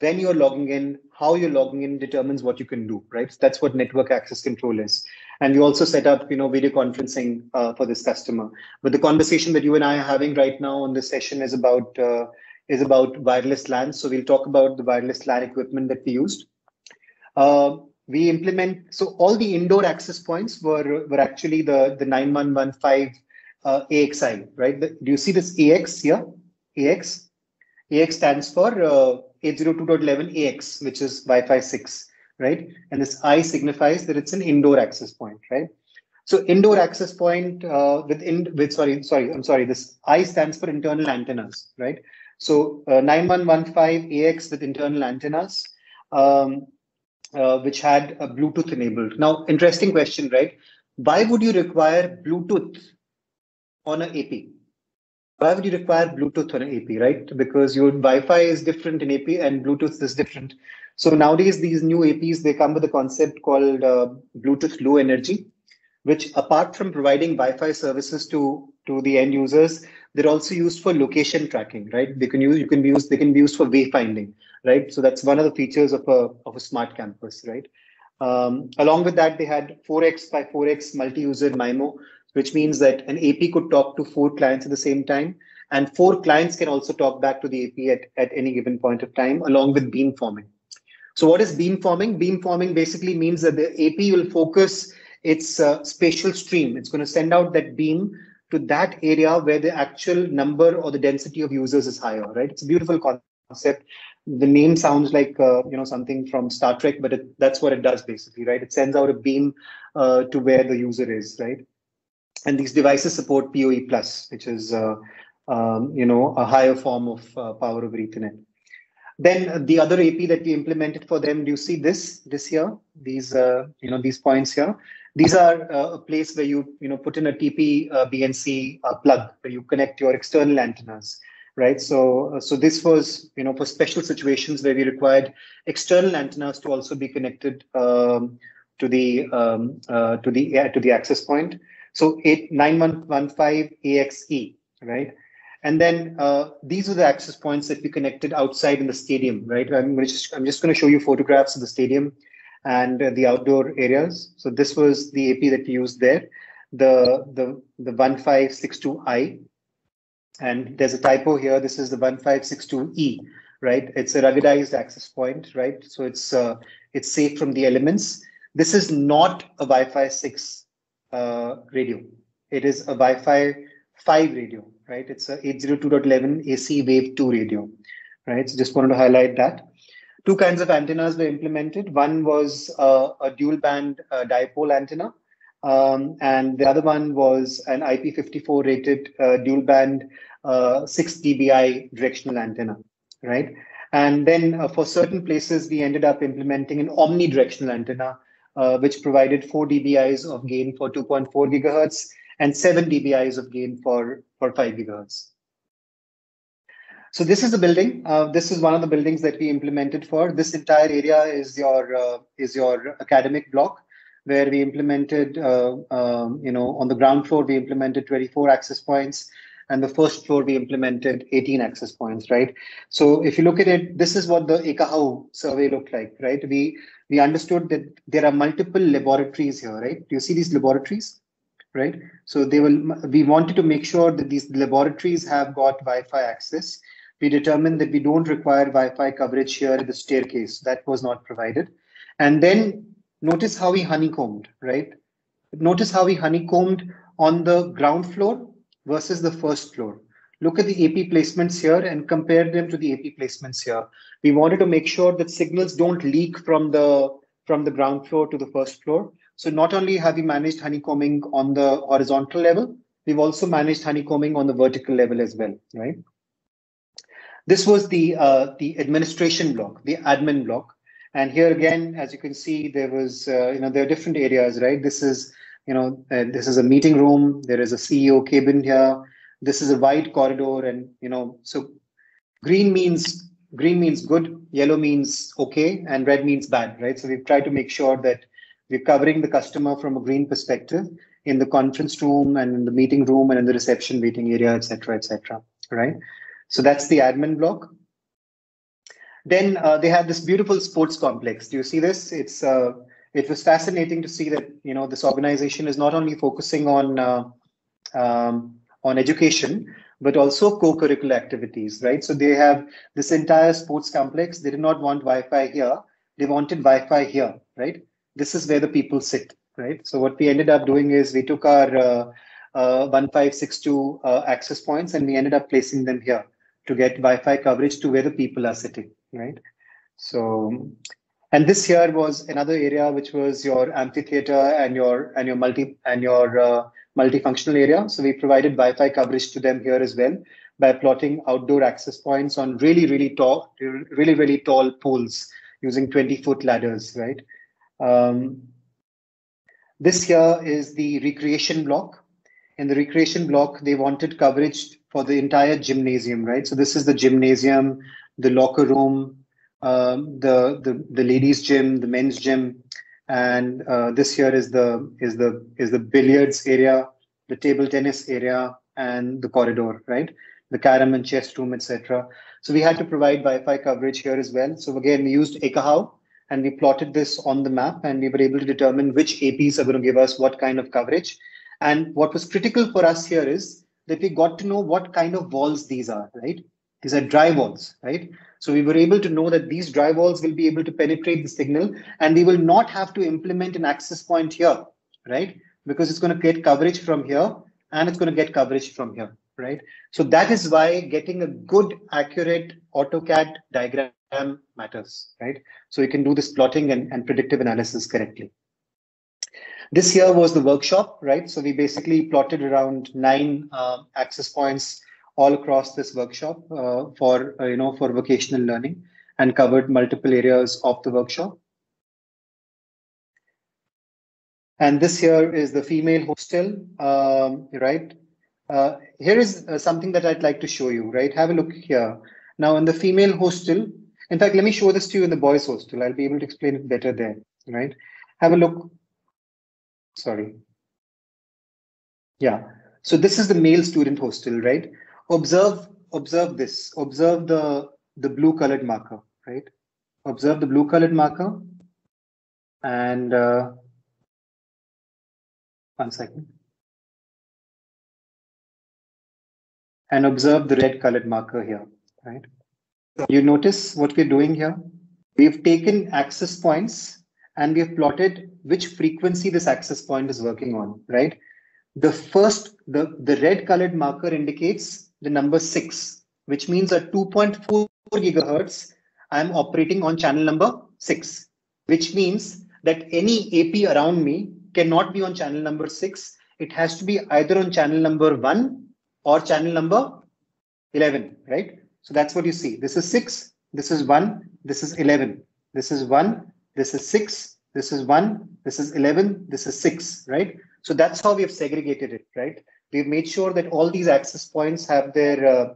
A: when you're logging in how you're logging in determines what you can do right? So that's what network access control is and we also set up, you know, video conferencing uh, for this customer. But the conversation that you and I are having right now on this session is about uh, is about wireless LAN. So we'll talk about the wireless LAN equipment that we used. Uh, we implement so all the indoor access points were were actually the the 9115 uh, AXI, right? The, do you see this AX here? AX. AX stands for uh, 802.11 AX, which is Wi-Fi 6, right? And this I signifies that it's an indoor access point, right? So indoor access point uh, with in with sorry sorry I'm sorry this I stands for internal antennas, right? So uh, 9115 AX with internal antennas, um, uh, which had a Bluetooth enabled. Now, interesting question, right? Why would you require Bluetooth on an AP? Why would you require Bluetooth on an AP, right? Because your Wi-Fi is different in AP and Bluetooth is different. So nowadays, these new APs they come with a concept called uh, Bluetooth Low Energy, which apart from providing Wi-Fi services to to the end users, they're also used for location tracking, right? They can use you can be used they can be used for wayfinding, right? So that's one of the features of a of a smart campus, right? Um, along with that, they had 4x by 4x multi-user MIMO, which means that an AP could talk to four clients at the same time, and four clients can also talk back to the AP at, at any given point of time, along with beamforming. So what is beamforming? Beamforming basically means that the AP will focus its uh, spatial stream. It's going to send out that beam to that area where the actual number or the density of users is higher, right? It's a beautiful concept. The name sounds like uh, you know something from Star Trek, but it, that's what it does basically, right? It sends out a beam uh, to where the user is, right? And these devices support PoE plus, which is uh, um, you know a higher form of uh, power over Ethernet. Then the other AP that we implemented for them, do you see this this here? These uh, you know these points here. These are uh, a place where you you know put in a TP uh, BNC uh, plug where you connect your external antennas, right? So uh, so this was you know for special situations where we required external antennas to also be connected um, to the um, uh, to the to the access point. So 89115 AXE, right? And then uh, these are the access points that we connected outside in the stadium, right? I'm, just, I'm just going to show you photographs of the stadium and uh, the outdoor areas. So this was the AP that we used there, the the the 1562i, and there's a typo here. This is the 1562e, right? It's a ruggedized access point, right? So it's uh, it's safe from the elements. This is not a Wi-Fi 6 uh, radio. It is a Wi-Fi 5 radio, right? It's a 802.11 AC Wave 2 radio, right? So just wanted to highlight that two kinds of antennas were implemented. One was uh, a dual band uh, dipole antenna, um, and the other one was an IP54 rated uh, dual band uh, 6 dBi directional antenna, right? And then uh, for certain places, we ended up implementing an omnidirectional antenna, uh, which provided 4 dBis of gain for 2.4 gigahertz and 7 dBis of gain for, for 5 gigahertz. So this is the building. Uh, this is one of the buildings that we implemented for. This entire area is your uh, is your academic block, where we implemented, uh, um, you know, on the ground floor we implemented 24 access points, and the first floor we implemented 18 access points. Right. So if you look at it, this is what the Ekahau survey looked like. Right. We we understood that there are multiple laboratories here. Right. Do you see these laboratories? Right. So they will. We wanted to make sure that these laboratories have got Wi-Fi access we determined that we don't require Wi-Fi coverage here at the staircase. That was not provided. And then notice how we honeycombed, right? Notice how we honeycombed on the ground floor versus the first floor. Look at the AP placements here and compare them to the AP placements here. We wanted to make sure that signals don't leak from the from the ground floor to the first floor. So not only have we managed honeycombing on the horizontal level, we've also managed honeycombing on the vertical level as well, right? This was the uh, the administration block, the admin block. And here again, as you can see, there was, uh, you know, there are different areas, right? This is, you know, uh, this is a meeting room. There is a CEO cabin here. This is a wide corridor. And, you know, so green means green means good, yellow means okay, and red means bad, right? So we've tried to make sure that we're covering the customer from a green perspective in the conference room and in the meeting room and in the reception waiting area, et cetera, et cetera, right? So that's the admin block. Then uh, they had this beautiful sports complex. Do you see this? It's uh, it was fascinating to see that you know this organization is not only focusing on uh, um, on education but also co-curricular activities, right? So they have this entire sports complex. They did not want Wi-Fi here; they wanted Wi-Fi here, right? This is where the people sit, right? So what we ended up doing is we took our uh, uh, 1562 uh, access points and we ended up placing them here to get Wi-Fi coverage to where the people are sitting, right? So, and this here was another area which was your amphitheater and your and your multi and your uh, multifunctional area. So we provided Wi-Fi coverage to them here as well by plotting outdoor access points on really really tall, really really tall poles using 20 foot ladders, right? Um, this here is the recreation block. In the recreation block, they wanted coverage for the entire gymnasium, right? So this is the gymnasium, the locker room, um, the, the the ladies' gym, the men's gym, and uh, this here is the is the is the billiards area, the table tennis area, and the corridor, right? The carom and chess room, etc. So we had to provide Wi-Fi coverage here as well. So again, we used Ekahau and we plotted this on the map and we were able to determine which APs are going to give us what kind of coverage. And what was critical for us here is that we got to know what kind of walls these are, right? These are dry walls, right? So we were able to know that these dry walls will be able to penetrate the signal and we will not have to implement an access point here, right? Because it's going to get coverage from here and it's going to get coverage from here, right? So that is why getting a good, accurate AutoCAD diagram matters, right? So you can do this plotting and, and predictive analysis correctly. This here was the workshop, right? So we basically plotted around nine uh, access points all across this workshop uh, for, uh, you know, for vocational learning and covered multiple areas of the workshop. And this here is the female hostel, um, right? Uh, here is uh, something that I'd like to show you, right? Have a look here. Now in the female hostel, in fact, let me show this to you in the boys hostel. I'll be able to explain it better there, right? Have a look sorry. Yeah. So this is the male student hostel, right? Observe, observe this. Observe the the blue colored marker, right? Observe the blue colored marker. And uh, one second. And observe the red colored marker here, right? You notice what we're doing here? We've taken access points and we have plotted which frequency this access point is working on, right? The first, the, the red colored marker indicates the number six, which means at 2.4 gigahertz, I'm operating on channel number six, which means that any AP around me cannot be on channel number six. It has to be either on channel number one or channel number 11, right? So that's what you see. This is six, this is one, this is 11, this is one, this is 6, this is 1, this is 11, this is 6, right? So that's how we have segregated it, right? We've made sure that all these access points have their uh,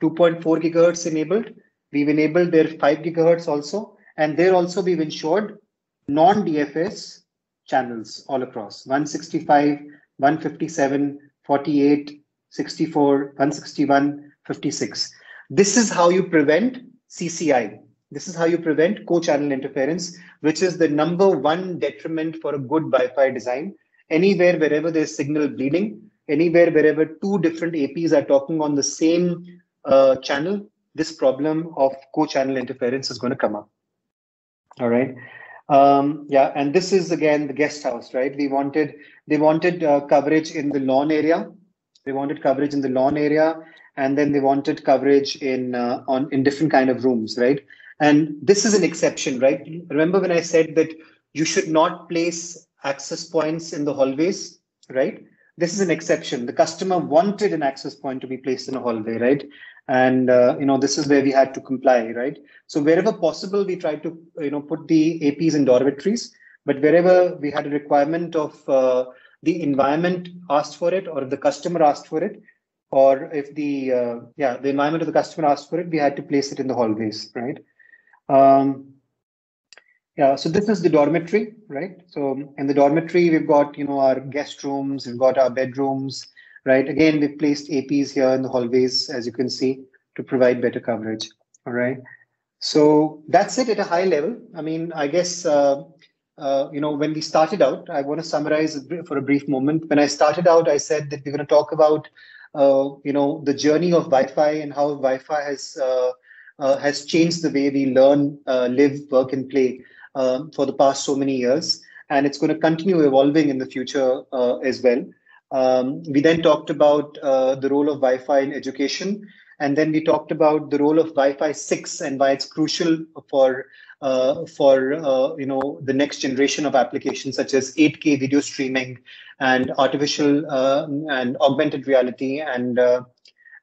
A: 2.4 gigahertz enabled. We've enabled their 5 gigahertz also. And there also we've ensured non-DFS channels all across 165, 157, 48, 64, 161, 56. This is how you prevent CCI, this is how you prevent co-channel interference, which is the number one detriment for a good Wi-Fi design. Anywhere, wherever there's signal bleeding, anywhere, wherever two different APs are talking on the same uh, channel, this problem of co-channel interference is going to come up. All right. Um, yeah, and this is again the guest house, right? We wanted they wanted uh, coverage in the lawn area. They wanted coverage in the lawn area, and then they wanted coverage in uh, on in different kind of rooms, right? And this is an exception, right? Remember when I said that you should not place access points in the hallways, right? This is an exception. The customer wanted an access point to be placed in a hallway, right? And uh, you know this is where we had to comply, right? So wherever possible, we tried to you know put the APs in dormitories, but wherever we had a requirement of uh, the environment asked for it or the customer asked for it, or if the uh, yeah the environment of the customer asked for it, we had to place it in the hallways, right? Um, yeah, so this is the dormitory, right? So in the dormitory, we've got, you know, our guest rooms, we've got our bedrooms, right? Again, we've placed APs here in the hallways, as you can see, to provide better coverage, all right? So that's it at a high level. I mean, I guess, uh, uh, you know, when we started out, I want to summarize for a brief moment. When I started out, I said that we're going to talk about, you know, the journey of Wi-Fi and how Wi-Fi has uh, uh, has changed the way we learn, uh, live, work, and play um, for the past so many years. and it's going to continue evolving in the future uh, as well. Um, we then talked about uh, the role of Wi-Fi in education, and then we talked about the role of Wi-Fi 6 and why it's crucial for uh, for uh, you know the next generation of applications such as 8K video streaming and artificial uh, and augmented reality and uh,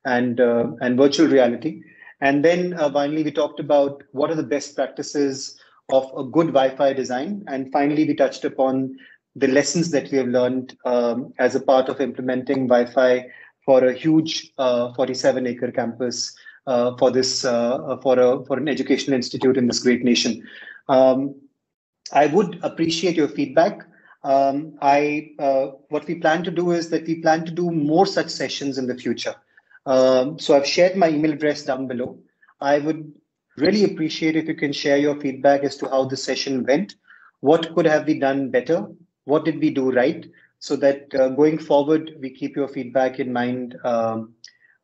A: and uh, and virtual reality. And then uh, finally, we talked about what are the best practices of a good Wi-Fi design. And finally, we touched upon the lessons that we have learned um, as a part of implementing Wi-Fi for a huge 47-acre uh, campus uh, for this uh, for a for an educational institute in this great nation. Um, I would appreciate your feedback. Um, I what we plan to do is that we plan to do more such sessions in the future. Um, so I've shared my email address down below. I would really appreciate if you can share your feedback as to how the session went. What could have been done better? What did we do right? So that uh, going forward, we keep your feedback in mind um,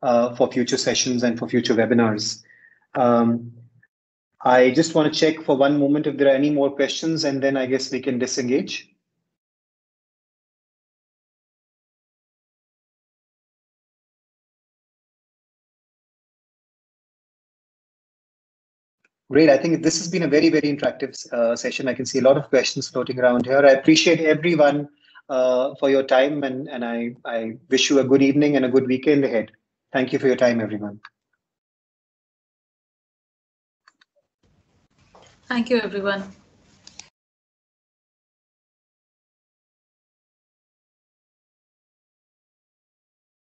A: uh, for future sessions and for future webinars. Um, I just want to check for one moment if there are any more questions, and then I guess we can disengage. Great. I think this has been a very, very interactive uh, session. I can see a lot of questions floating around here. I appreciate everyone uh, for your time and, and I, I wish you a good evening and a good weekend ahead. Thank you for your time, everyone.
B: Thank you, everyone.